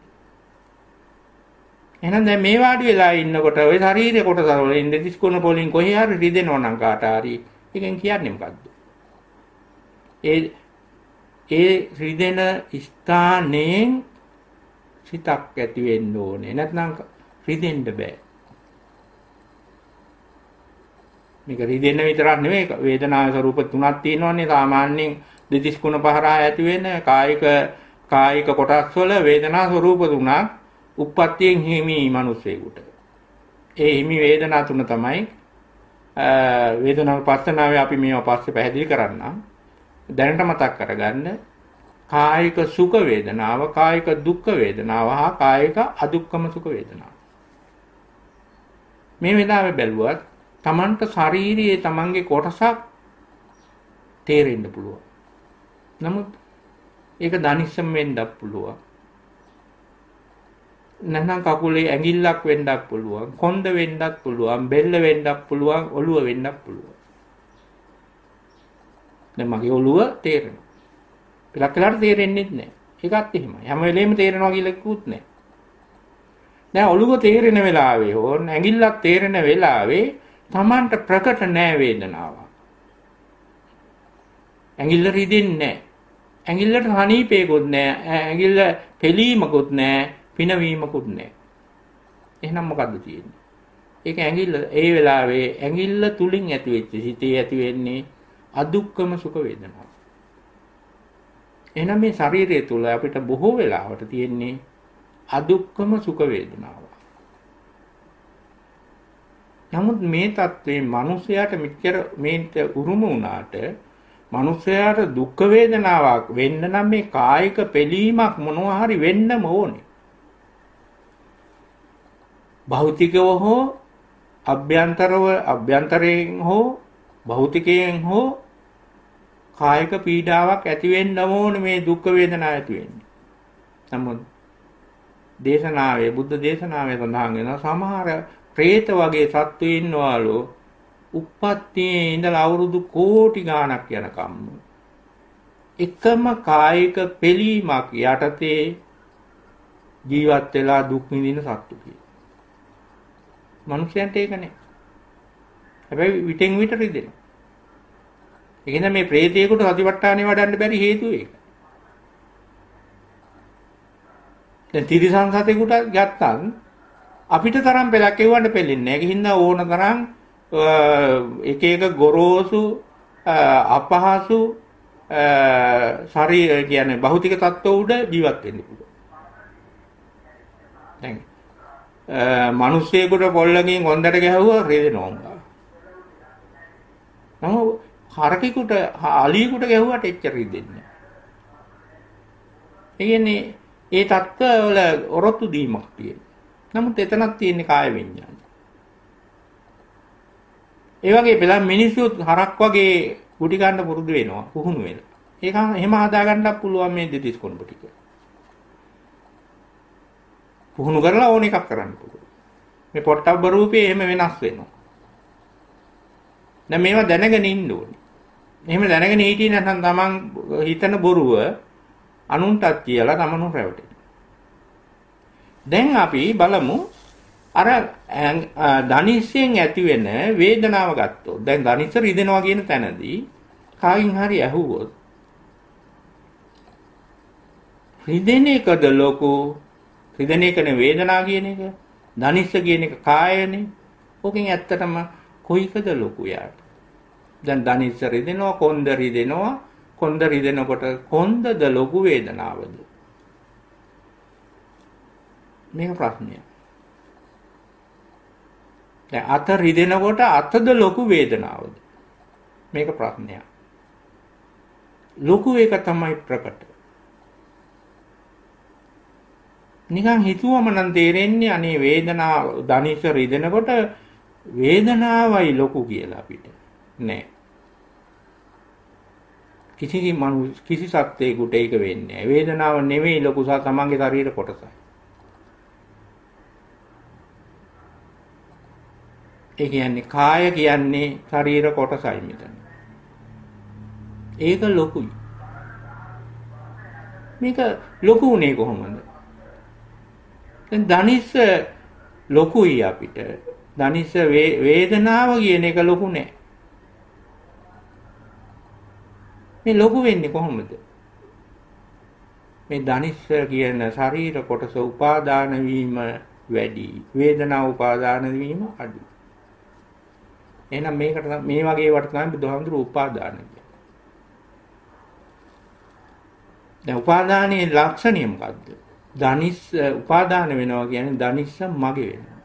එහෙනම් දැන් මේ වාඩි වෙලා ඉන්නකොට ওই ශරීරය කොටස වල ඉන්නේ දිස්කුණ පොලින් කොහේ හරි රිදෙනවා නම් කාට හරි. ඒකෙන් කියන්නේ මොකද්ද? ඒ ඒ රිදෙන ස්ථානයෙන් සිතක් ඇති වෙන්න ඕනේ. නැත්නම් රිදෙන්න බෑ. මේක රිදෙන්න විතරක් නෙමෙයි වේදනාවේ ස්වરૂප තුනක් තියෙනවානේ සාමාන්‍යයෙන් දෙතිස් ගුණ පහරා ඇති වෙන කායික කායික කොටස් වල වේදනා ස්වરૂප තුනක් උප්පත්තියෙන් හිමි මිනිස්සෙකුට. ඒ හිමි වේදනා තුන තමයි වේදනාව පස්සනාවේ අපි මේවා පස්සේ පැහැදිලි කරන්නම්. දැනට මතක් කරගන්න කායික සුඛ වේදනාව, කායික දුක්ඛ වේදනාව හා කායික අදුක්කම සුඛ වේදනාව. මේ වෙලාවේ බැලුවත් Tamanට ශාරීරියේ Tamanගේ කොටසක් තේරෙන්න පුළුවන්. නමුත් ඒක දනිස්සම් වෙන්නත් පුළුවන්. නැත්නම් කකුලේ ඇඟිල්ලක් වෙන්නත් පුළුවන්, කොන්ද වෙන්නත් පුළුවන්, බෙල්ල වෙන්නත් පුළුවන්, ඔළුව වෙන්නත් පුළුවන්. දැන් මගේ ඔළුව තේරෙනවා. පළක් වෙලාට තේරෙන්නේ නැහැ. ඒකත් එහෙමයි. හැම වෙලෙම තේරෙනවා කියලා කිව්වොත් නැහැ. දැන් ඔළුව තේරෙන වෙලාවේ හෝ ඇඟිල්ලක් තේරෙන වෙලාවේ Tamanට ප්‍රකට නෑ වේදනාවක්. ඇඟිල්ල රිදෙන්නේ නැහැ. ඇඟිල්ලට හනීපේකුත් නැහැ. ඇඟිල්ල පෙලීමකුත් නැහැ. පිනවීමකුත් නැහැ. එහෙනම් මොකද්ද තියෙන්නේ? ඒක ඇඟිල්ල ඒ වෙලාවේ ඇඟිල්ල තුලින් ඇති වෙච්ච සිතේ ඇති වෙන්නේ අදුක්කම සුඛ වේදනාව. එහෙනම් මේ ශරීරය තුල අපිට බොහෝ වෙලාවට තියෙන්නේ අදුක්කම සුඛ වේදනාව. නමුත් මේ தત્ත්වයේ මිනිසයාට මෙච්චර මේන්ට උරුම වුණාට මනුස්සයාට දුක් වේදනාවක් වෙන්න නම් මේ කායික පෙලීමක් මොනවා හරි වෙන්නම ඕනේ. භෞතිකව හෝ අභ්‍යන්තරව අභ්‍යන්තරයෙන් හෝ භෞතිකයෙන් හෝ කායික පීඩාවක් ඇති වෙන්නම ඕනේ මේ දුක් වේදනාව ඇති වෙන්නේ. නමුත් දේශනාවේ බුද්ධ දේශනාවේ සඳහන් වෙනවා සමහර പ്രേත වගේ සත්තු ඉන්නවලු උප්පත්තියේ ඉඳලා අවුරුදු කෝටි ගාණක් යනකම් එකම කායික පෙලීමක් යටතේ ජීවත් වෙලා දුක් විඳින සත්තු කියන. මනුෂ්‍යයන්ට ඒක නෑ. හැබැයි විටෙන් විට රිදෙනවා. ඒ කියන්නේ මේ ප්‍රේතයෙකුට සතිපට්ඨානෙ වඩන්න බැරි හේතුව ඒක. දැන් තිරිසන් සතෙකුට ගත්තන් අපිට තරම් පෙලක් එවන්න පෙලෙන්නේ නැහැ. ඒක හින්දා ඕන තරම් එක එක ගොරෝසු අපහසු ශරීර කියන්නේ භෞතික තත්ත්ව උඩ ජීවත් වෙන්න පුළුවන්. දැන් මිනිස්සෙකුට පොල්ලකින් හොඳට ගැහුවා රෙදෙනවා. නමුත් හරකෙකුට අලියෙකුට ගැහුවට එච්චර රිදෙන්නේ නැහැ. ඒ කියන්නේ ඒ தත්ත්ව වල ඔරොත්තු දීමක් තියෙනවා. නමුත් එතනක් තියෙන කාය විඥානය. ඒ වගේ බලා මිනිස්සුත් හරක් වගේ ගුටි ගන්න පුරුදු වෙනවා පුහුණු වෙලා. ඒක එහෙම හදා ගන්නත් පුළුවන් මේ දෙතිස් කොණ්ඩ ටික. පුහුණු කරලා ඕන එකක් කරන්න පුළුවන්. මේ පොට්ටබ්බ රූපේ එහෙම වෙනස් වෙනවා. දැන් මේවා දැනගෙන ඉන්න ඕනේ. එහෙම දැනගෙන හිටියේ නැත්නම් Taman හිතන බොරුව අනුන්ටත් කියලා තමනුන් රැවටෙන. දැන් අපි බලමු අර ධනිස්සෙන් ඇති වෙන වේදනාව ගත්තොත් දැන් ධනිස්ස රිදෙනවා කියන තැනදී කායින් හරි ඇහුවොත් රිදෙන එකද ලොකු රිදෙන එකනේ වේදනාව කියන එක ධනිස්ස කියන එක කායනේ. ඕකෙන් ඇත්තටම කොයිකද ලොකු යාට? දැන් ධනිස්ස රිදෙනවා කොන්ද රිදෙනවා. කොන්ද රිදෙනකොට කොන්දද ලොකු වේදනාවද? මේක ප්‍රශ්නයක්. දැන් අත රිදෙනකොට අතද ලොකු වේදනාවද? මේක ප්‍රශ්නයක්. ලොකු එක තමයි ප්‍රකට. නිකන් හිතුවම නම් තේරෙන්නේ අනේ වේදනාව ධනිෂ රිදෙනකොට වේදනාවයි ලොකු කියලා අපිට නෑ කිසි මනු කිසි සත්‍යයකට ඒක වෙන්නේ නෑ වේදනාව නෙවෙයි ලොකු සා තමන්ගේ ශරීර කොටසයි ඒ කියන්නේ කාය කියන්නේ ශරීර කොටසයි මෙතන. ඒක ලොකුයි. මේක ලොකු උනේ කොහොමද? දැන් ධනිස්ස ලොකුයි අපිට. ධනිස්ස වේදනාව කියන එක ලොකු නෑ. මේ ලොකු වෙන්නේ කොහොමද? මේ ධනිස්ස කියන ශරීර කොටස උපාදාන වීම වැඩි. වේදනාව උපාදාන වීම අඩුයි. එහෙනම් මේකට මේ වගේ වට තමයි බුදුහාමුදුරු උපාදාන කියන්නේ. දැන් උපාදානයේ ලක්ෂණය මොකද්ද? ධනිස් උපාදාන වෙනවා කියන්නේ ධනිස්ස මගේ වෙනවා.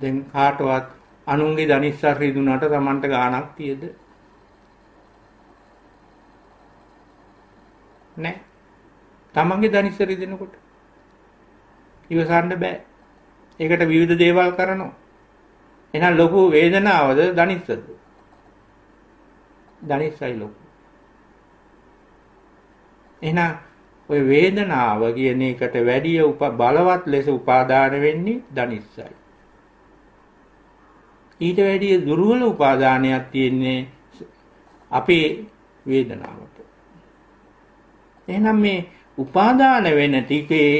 දැන් කාටවත් අනුන්ගේ ධනිස්ස රිදුනට Tamanට ගාණක් තියද? නැහැ. Tamanගේ ධනිස්ස රිදෙනකොට ඉවසන්න බෑ. ඒකට විවිධ දේවල් කරනවා. එහෙනම් ලොකු වේදනාවද ධනිස්සද? ධනිස්සයි ලොකු. එහෙනම් ඔය වේදනාව කියන එකට වැඩි බලවත් ලෙස උපාදාන වෙන්නේ ධනිස්සයි. ඊට වැඩිය දුර්වල උපාදානයක් තියෙන්නේ අපේ වේදනාවට. එහෙනම් මේ උපාදාන වෙන ටිකේ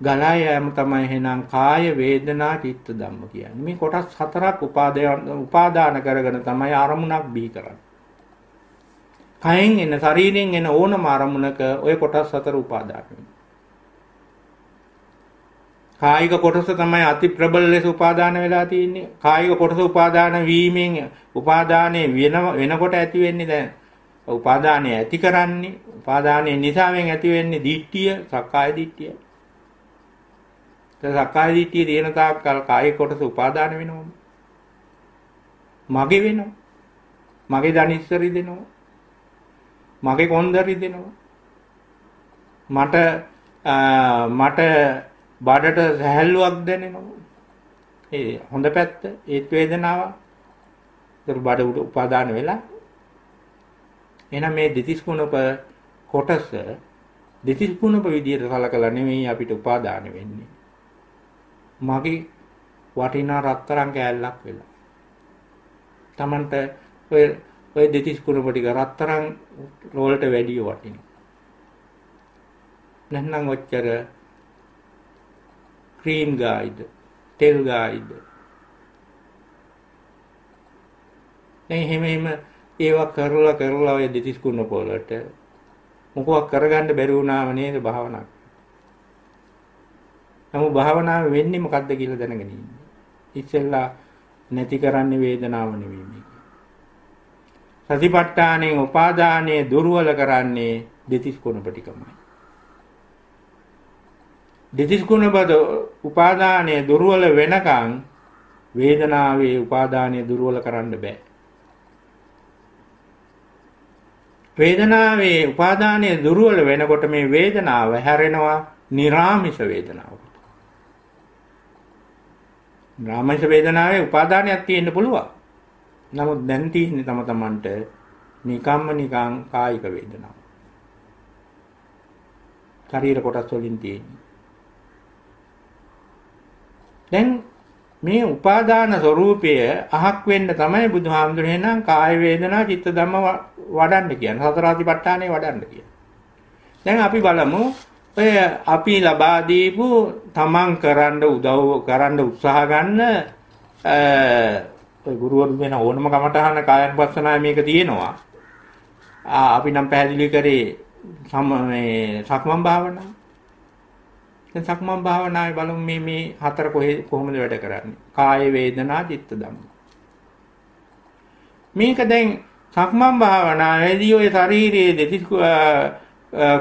ගලා යෑම තමයි එහෙනම් කාය වේදනා චිත්ත ධම්ම කියන්නේ. මේ කොටස් හතරක් උපාදාන උපාදාන කරගෙන තමයි අරමුණක් බිහි කරන්නේ. කයෙන් එන ශරීරයෙන් එන ඕනම අරමුණක ওই කොටස් හතර උපාදාන වෙනවා. කායික කොටස තමයි අති ප්‍රබල ලෙස උපාදාන වෙලා තියෙන්නේ. කායික කොටස උපාදාන වීමෙන් උපාදානයේ වෙන වෙනකොට ඇති වෙන්නේ දැන් උපාදානය ඇති කරන්නේ උපාදානයේ නිසාවෙන් ඇති වෙන්නේ දිට්ඨිය, සක්කාය දිට්ඨිය. සක්කාය දිට්ඨිය තියෙන තාක්කල් කායේ කොටස උපාදාන වෙනවා. මගේ වෙනවා. මගේ ධනිස්සරි දෙනවා. මගේ කොන්දරි දෙනවා. මට මට බඩට සැහැල්ලුවක් දැනෙනවා. ඒ හොඳ පැත්ත ඒත් වේදනාව. ඒක බඩ උඩ උපාදාන වෙලා. එහෙනම් මේ දෙතිස් කුණප කොටස දෙතිස් කුණප විදියට සලකලා නෙමෙයි අපිට උපාදාන වෙන්නේ. මගේ වටිනා රත්තරන් කෑල්ලක් වෙලා. Tamanට ඔය ඔය දෙතිස් කුරුම ටික රත්තරන් රෝල්ට වැඩිය වටිනවා. නැත්නම් ඔච්චර ක්‍රීම් ගායිද තෙල් ගායිද දැන් එහෙම එහෙම ඒවා කරලා කරලා ඔය දෙතිස් කුරුම වලට මොකක් කරගන්න බැරි වුණාම නේද භාවනා නමුත් භාවනාව වෙන්නේ මොකද්ද කියලා දැනගෙන ඉන්න. ඉස්සෙල්ලා නැති කරන්නේ වේදනාව නෙවෙයි මේක. සතිපට්ඨානෙන් උපාදානයේ දුර්වල කරන්නේ දෙතිස් කුණපටිකමයි. දෙතිස් කුණපද උපාදානයේ දුර්වල වෙනකන් වේදනාවේ උපාදානයේ දුර්වල කරන්න බෑ. වේදනාවේ උපාදානයේ දුර්වල වෙනකොට මේ වේදනාව හැරෙනවා නිරාමිෂ වේදනාවට. නිරාමිෂ වේදනාවේ උපාදානයක් තියෙන්න පුළුවන්. නමුත් දැන් තියෙන්නේ තම තමන්ට නිකම්ම නිකං කායික වේදනාව. ශරීර කොටස් වලින් තියෙන්නේ. දැන් මේ උපාදාන ස්වરૂපය අහක් වෙන්න තමයි බුදුහාමුදුරේ නම් කාය වේදනා චිත්ත ධම්ම වඩන්න කියන්නේ. සතර ආතිපට්ඨානේ වඩන්න කියන්නේ. දැන් අපි බලමු ඔය අපි ලබා දීපු තමන් කරන්න උදව් කරන්න උත්සාහ ගන්න ඔය ගුරුවරු වෙන ඕනම කමටහන කායන පස්සනාවේ මේක තියෙනවා. අපි නම් පැහැදිලි කරේ සම මේ සක්මන් භාවනාව. දැන් සක්මන් භාවනාවේ බලමු මේ මේ හතර කොහේ කොහොමද වැඩ කරන්නේ? කාය වේදනා චිත්ත ධම්ම. මේක දැන් සක්මන් භාවනාවේදී ඔය ශරීරයේ දෙතිස්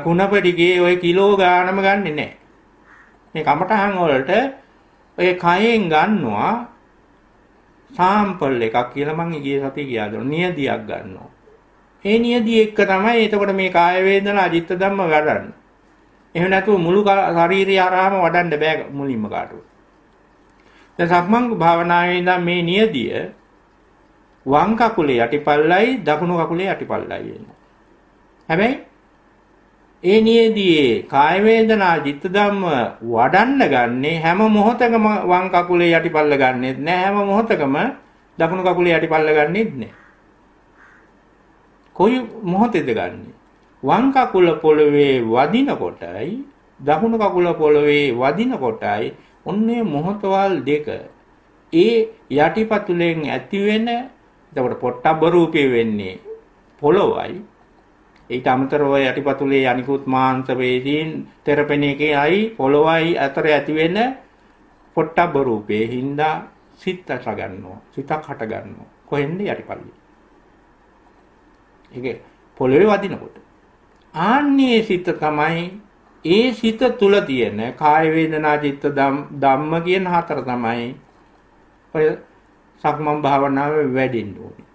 කුණපටිගේ ඔය කිලෝ ගානම ගන්නෙ නැහැ. මේ කමටහන් වලට ඔය කයෙන් ගන්නවා සාම්පල් එකක් කියලා මම ඊයේ සතියේ කියා දුන්නා. නියදියක් ගන්නවා. ඒ නියදිය එක්ක තමයි එතකොට මේ කාය වේදනා අජිත්ත ධම්ම වඩන්නේ. එහෙම නැතුව මුළු ශරීරය හරහාම වඩන්න බෑ මුලින්ම කාටවත්. දැන් සක්මන් භාවනාවේ ඉඳන් මේ නියදිය වම් කකුලේ යටිපල්ලයි දකුණු කකුලේ යටිපල්ලයි එනවා. හැබැයි ඒ නියදියේ කාය වේදනා จิต ධම්ම වඩන්න ගන්නේ හැම මොහොතකම වම් කකුලේ යටිපල්ල ගන්නෙත් නෑ හැම මොහොතකම දකුණු කකුලේ යටිපල්ල ගන්නෙත් නෑ. කොයි මොහොතේද ගන්නේ? වම් කකුල පොළවේ වදිනකොටයි දකුණු කකුල පොළවේ වදිනකොටයි ඔන්නේ මොහොතවල් දෙක ඒ යටිපතුලෙන් ඇති වෙන එතකොට පොට්ටබ්බ රූපේ වෙන්නේ පොළොවයි ඊට අමතරව යටිපතුලේ අනිකුත් මාංශ වේදීන් තෙරපෙන එකේයි පොළොවයි අතර ඇති වෙන පොට්ටබ්බ රූපේ හින්දා සිත් අට ගන්නවා සිතක් හට ගන්නවා. කොහෙන්ද යටිපල්ලේ? ඒක පොළොවේ වදිනකොට. ආන්නේ සිත තමයි ඒ සිත තුල තියෙන කාය වේදනා චිත්ත ධම්ම කියන හතර තමයි ඔය සක්මන් භාවනාවේ වැඩෙන්න ඕනේ.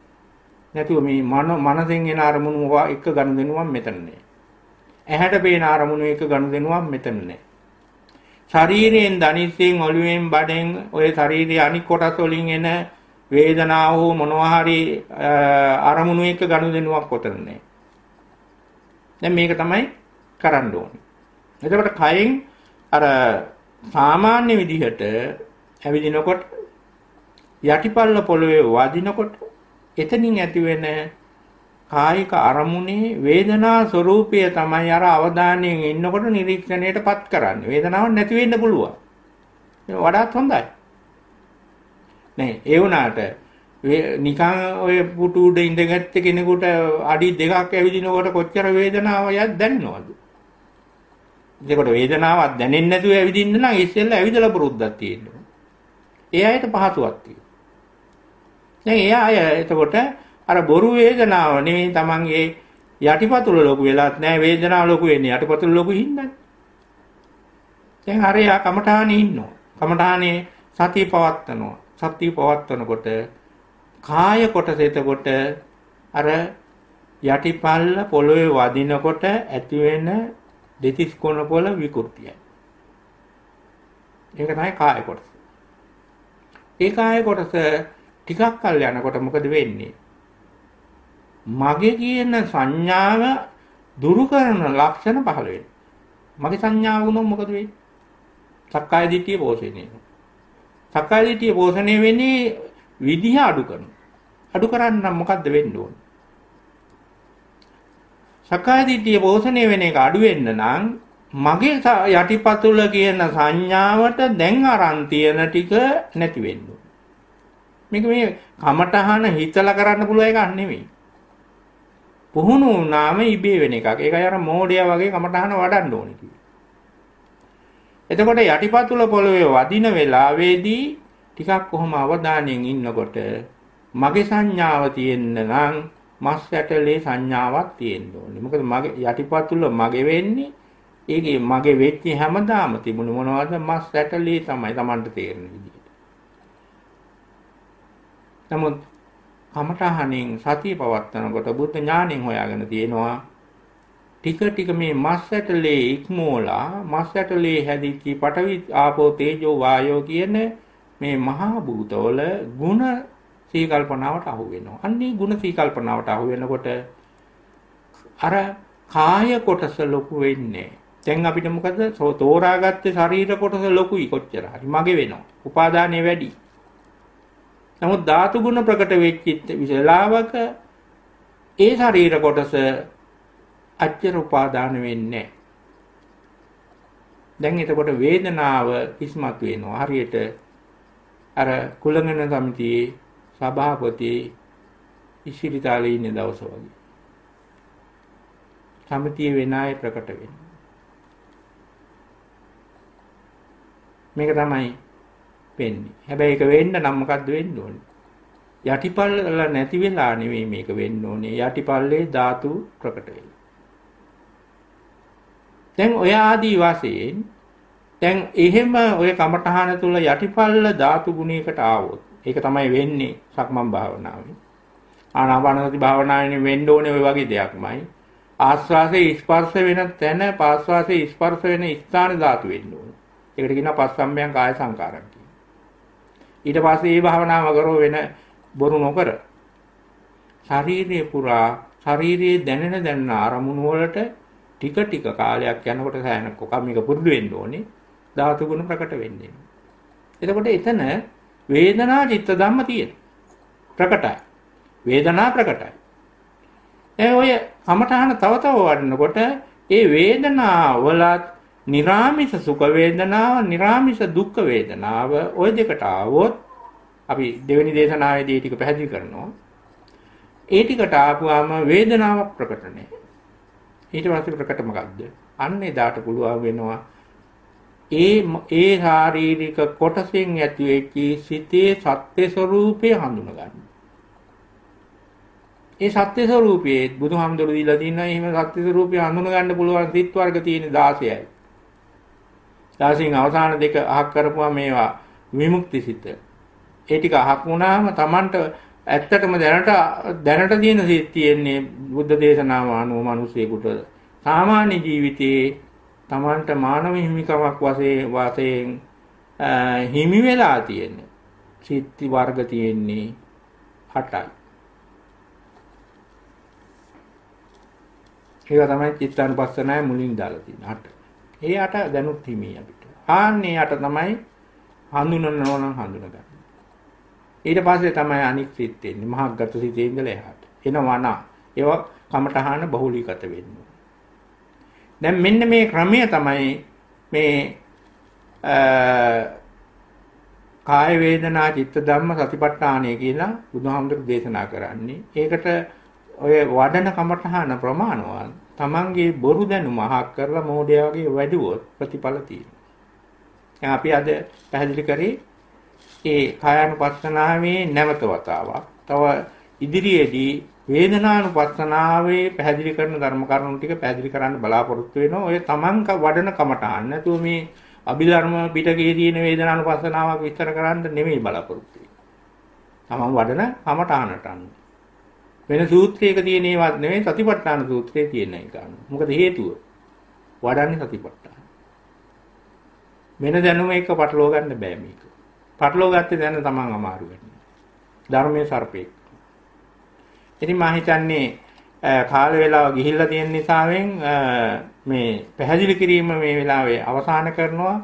නැතුව මේ මන මනසෙන් එන අරමුණු එක ගනුදෙනුවක් මෙතන නෑ. ඇහැට පේන අරමුණු එක ගනුදෙනුවක් මෙතන නෑ. ශරීරයෙන් දනිස්සෙන් ඔළුවෙන් බඩෙන් ඔය ශරීරයේ අනික් කොටස් වලින් එන වේදනාව හෝ මොනවා හරි අරමුණු එක ගනුදෙනුවක් කොතන නෑ. දැන් මේක තමයි කරන්න ඕනේ. එතකොට කයෙන් අර සාමාන්‍ය විදිහට ඇවිදිනකොට යටිපල්ල පොළවේ වදිනකොට එතනින් ඇතිවෙන කායික අරමුණේ වේදනා ස්වરૂපය තමයි අර අවධානයෙන් ඉන්නකොට නිරීක්ෂණයටපත් කරන්නේ. වේදනාවක් නැති වෙන්න පුළුවන්. වඩාත් හොඳයි. නේ ඒ වුණාට නිකන් ඔය පුටු උඩ ඉඳගත්ත කෙනෙකුට අඩි දෙකක් ඇවිදිනකොට කොච්චර වේදනාවක් දැනෙනවද? එතකොට වේදනාවක් දැනෙන්නේ නැතුව ඇවිදින්න නම් ඉස්සෙල්ලා ඇවිදලා පුරුද්දක් තියෙනවා. ඒ අයට පහසුවක් තියෙනවා. දැන් ඒ අය එතකොට අර බොරු වේදනාව නෙවෙයි තමන්ගේ යටිපතුල ලොකු වෙලත් නැහැ වේදනාව ලොකු වෙන්නේ යටිපතුල ලොකු හින්දානේ. දැන් හරියා කමඨානේ ඉන්නවා. කමඨානේ සතිය පවත්නවා. සතිය පවත්වනකොට කාය කොටස එතකොට අර යටිපල්ල පොළවේ වදිනකොට ඇති වෙන දෙතිස් කොන පොළ විකෘතියයි. ඒක තමයි කාය කොටස. ඒ කාය කොටස ටිකක් කල් යනකොට මොකද වෙන්නේ? මගේ කියන සංඥාව දුරු කරන ලක්ෂණ පහළ වෙනවා. මගේ සංඥාව වුණොත් මොකද වෙන්නේ? සක්කාය දිට්ඨිය පෝෂණය වෙනවා. සක්කාය දිට්ඨිය පෝෂණය වෙන්නේ විදිහ අඩු කරනවා. අඩු කරන්න නම් මොකද්ද වෙන්න ඕන? සක්කාය දිට්ඨිය පෝෂණය වෙන එක අඩු වෙන්න නම් මගේ යටිපතුල කියන සංඥාවට දැන් අරන් තියෙන ටික නැති වෙන්න ඕන. මේක මේ කමටහන හිතලා කරන්න පුළුවන් එකක් නෙමෙයි. පුහුණු වුණාම ඉබේ වෙන එකක්. ඒකයි අර මෝඩයා වගේ කමටහන වඩන්න ඕනේ කිව්වේ. එතකොට යටිපතුල පොළවේ වදින වෙලාවේදී ටිකක් කොහොම අවධානයෙන් ඉන්නකොට මගේ සංඥාව තියෙන්න නම් මස් ඇටලේ සංඥාවක් තියෙන්න ඕනේ. මොකද මගේ යටිපතුල මගේ වෙන්නේ ඒකේ මගේ වෙච්ච හැමදාම තිබුණ මොනවද මස් ඇටලේ තමයි Tamanට තේරෙන විදිහට. නමුත් කමඨහණින් සතිය පවත්නකොට බුද්ධ ඥාණයෙන් හොයාගෙන තියෙනවා ටික ටික මේ මස් ඇටලේ ඉක්මෝලා මස් ඇටලේ හැදිච්ච පඨවි ආපෝ තේජෝ වායෝ කියන මේ මහා භූතවල ಗುಣ සීකල්පනාවට අහු වෙනවා. අන්නේ ಗುಣ සීකල්පනාවට අහු වෙනකොට අර කාය කොටස ලොකු වෙන්නේ. දැන් අපිට මොකද තෝරාගත්තේ ශරීර කොටස ලොකුයි කොච්චර හරි මගේ වෙනවා. උපාදානය වැඩි. නමුත් ධාතු ගුණ ප්‍රකට වෙච්ච විශලාවක ඒ ශරීර කොටස අච්චර උපාදාන වෙන්නේ දැන් එතකොට වේදනාව ඉස්මතු වෙනවා. හරියට අර කුලංගන සමිතියේ සභාපති ඉසිරිතාලේ ඉන්න දවස වගේ. සමිතිය වෙන අය ප්‍රකට වෙනවා. මේක තමයි වෙන්නේ. හැබැයි ඒක වෙන්න නම් මොකද්ද වෙන්න ඕනේ? යටිපල්ල නැති වෙලා නෙවෙයි මේක වෙන්න ඕනේ. යටිපල්ලේ ධාතු ප්‍රකට වෙලා. දැන් ඔය ආදී වශයෙන් දැන් එහෙම ඔය කමඨහන තුල යටිපල්ල ධාතු ගුණයකට ආවොත් ඒක තමයි වෙන්නේ සක්මන් භාවනාවේ. ආනාපානසති භාවනාවේ වෙන්න ඕනේ ඔය වගේ දෙයක්මයි. ආස්වාසේ ස්පර්ශ වෙන තැන පාස්වාසේ ස්පර්ශ වෙන ස්ථාන ධාතු වෙන්න ඕනේ. ඒකට කියනවා පස්සම්බයං කාය සංකාරම් කියලා. ඊට පස්සේ මේ භාවනාව කරෝ වෙන බොරු නොකර ශාරීරිය පුරා ශාරීරියේ දැනෙන දැනන අරමුණු වලට ටික ටික කාලයක් යනකොට සෑහෙන කොකක් මේක පුරුදු වෙන්න ඕනේ. ධාතු ගුණ ප්‍රකට වෙන්නේ. එතකොට එතන වේදනා චිත්ත ධම්ම තියෙන. ප්‍රකටයි. වේදනා ප්‍රකටයි. ඒ ඔය කමඨහන තව තව වඩනකොට ඒ වේදනාවලත් නිරාමිස සුඛ වේදනාව නිරාමිස දුක්ඛ වේදනාව ওই දෙකට ආවොත් අපි දෙවෙනි දේශනාවේදී ටික පැහැදිලි කරනවා. ඒ ටිකට ආපුවාම වේදනාවක් ප්‍රකට නැහැ. ඊට පස්සේ ප්‍රකට මොකක්ද අන්න එදාට පුළුවන් වෙනවා ඒ ඒ ශාරීරික කොටසෙන් ඇති වෙච්ච සිතේ සත්‍ය ස්වરૂපය හඳුනගන්න ඒ සත්‍ය ස්වરૂපයේ බුදුහාමුදුරු දීලා තියෙනවා එහෙම සත්‍ය ස්වરૂපය හඳුනගන්න පුළුවන් සිත් වර්ග තියෙන 16යි 16න් අවසාන දෙක අහක් කරපුවා මේවා විමුක්ති සිත. ඒ ටික අහක් වුණාම Tamanට ඇත්තටම දැනට දැනට තියෙන සිත් තියෙන්නේ බුද්ධ දේශනාව අනුව මිනිසෙකුට සාමාන්‍ය ජීවිතයේ Tamanට මානව හිමිකමක් වශයෙන් වාසයෙන් හිමි වෙලා තියෙන සිත් වර්ග තියෙන්නේ 8යි. ඒවා තමයි චිත්තානුපස්සනාවේ මුලින් දාලා තියෙන අට. ඒ අට දැනුත් හිමි අපිට. ආන්නේ අට තමයි හඳුනන ඕන හඳුනගන්න. ඊට පස්සේ තමයි අනික් සිත් එන්නේ. මහග්ගත සිතේ ඉඳලා එහාට. එනවා නා. ඒවා කමඨහන බහුලීගත වෙන්නේ. දැන් මෙන්න මේ ක්‍රමය තමයි මේ කාය වේදනා චිත්ත ධම්ම සතිපට්ඨානය කියලා බුදුහාමුදුරු දේශනා කරන්නේ. ඒකට ඔය වඩන කමඨහන ප්‍රමාණවත් තමන්ගේ බොරු දැනුම අහක් කරලා මොඩේ වගේ වැඩුවොත් ප්‍රතිඵල තියෙනවා. අපි අද පැහැදිලි කරේ ඒ කායानुපස්සනාවේ නැවත වතාවක්. තව ඉදිරියේදී වේදනානුපස්සනාවේ පැහැදිලි කරන ධර්ම කරුණු ටික පැහැදිලි කරන්න බලාපොරොත්තු වෙනවා. ඔය තමන් වඩන කමඨහන් නැතුව මේ අභිධර්ම පිටකයේ තියෙන වේදනානුපස්සනාවක් විස්තර කරන්න නෙමෙයි බලාපොරොත්තු වෙන්නේ. තමන් වඩන කමඨහනට අනුව. වෙන සූත්‍රයක තියෙන ඒවත් නෙමෙයි සතිපට්ඨාන සූත්‍රයේ තියෙන එක. මොකද හේතුව? වඩන්නේ සතිපට්ඨාන. වෙන දැනුම එක පටලවා ගන්න බෑ මේක. පටලවා ගත්තේ දැන තමන් අමාරු වෙන්නේ. ධර්මයේ සර්පෙක්. ඉතින් මම හිතන්නේ කාල වේලාව ගිහිල්ලා තියෙන නිසාවෙන් මේ පැහැදිලි කිරීම මේ වෙලාවේ අවසන් කරනවා.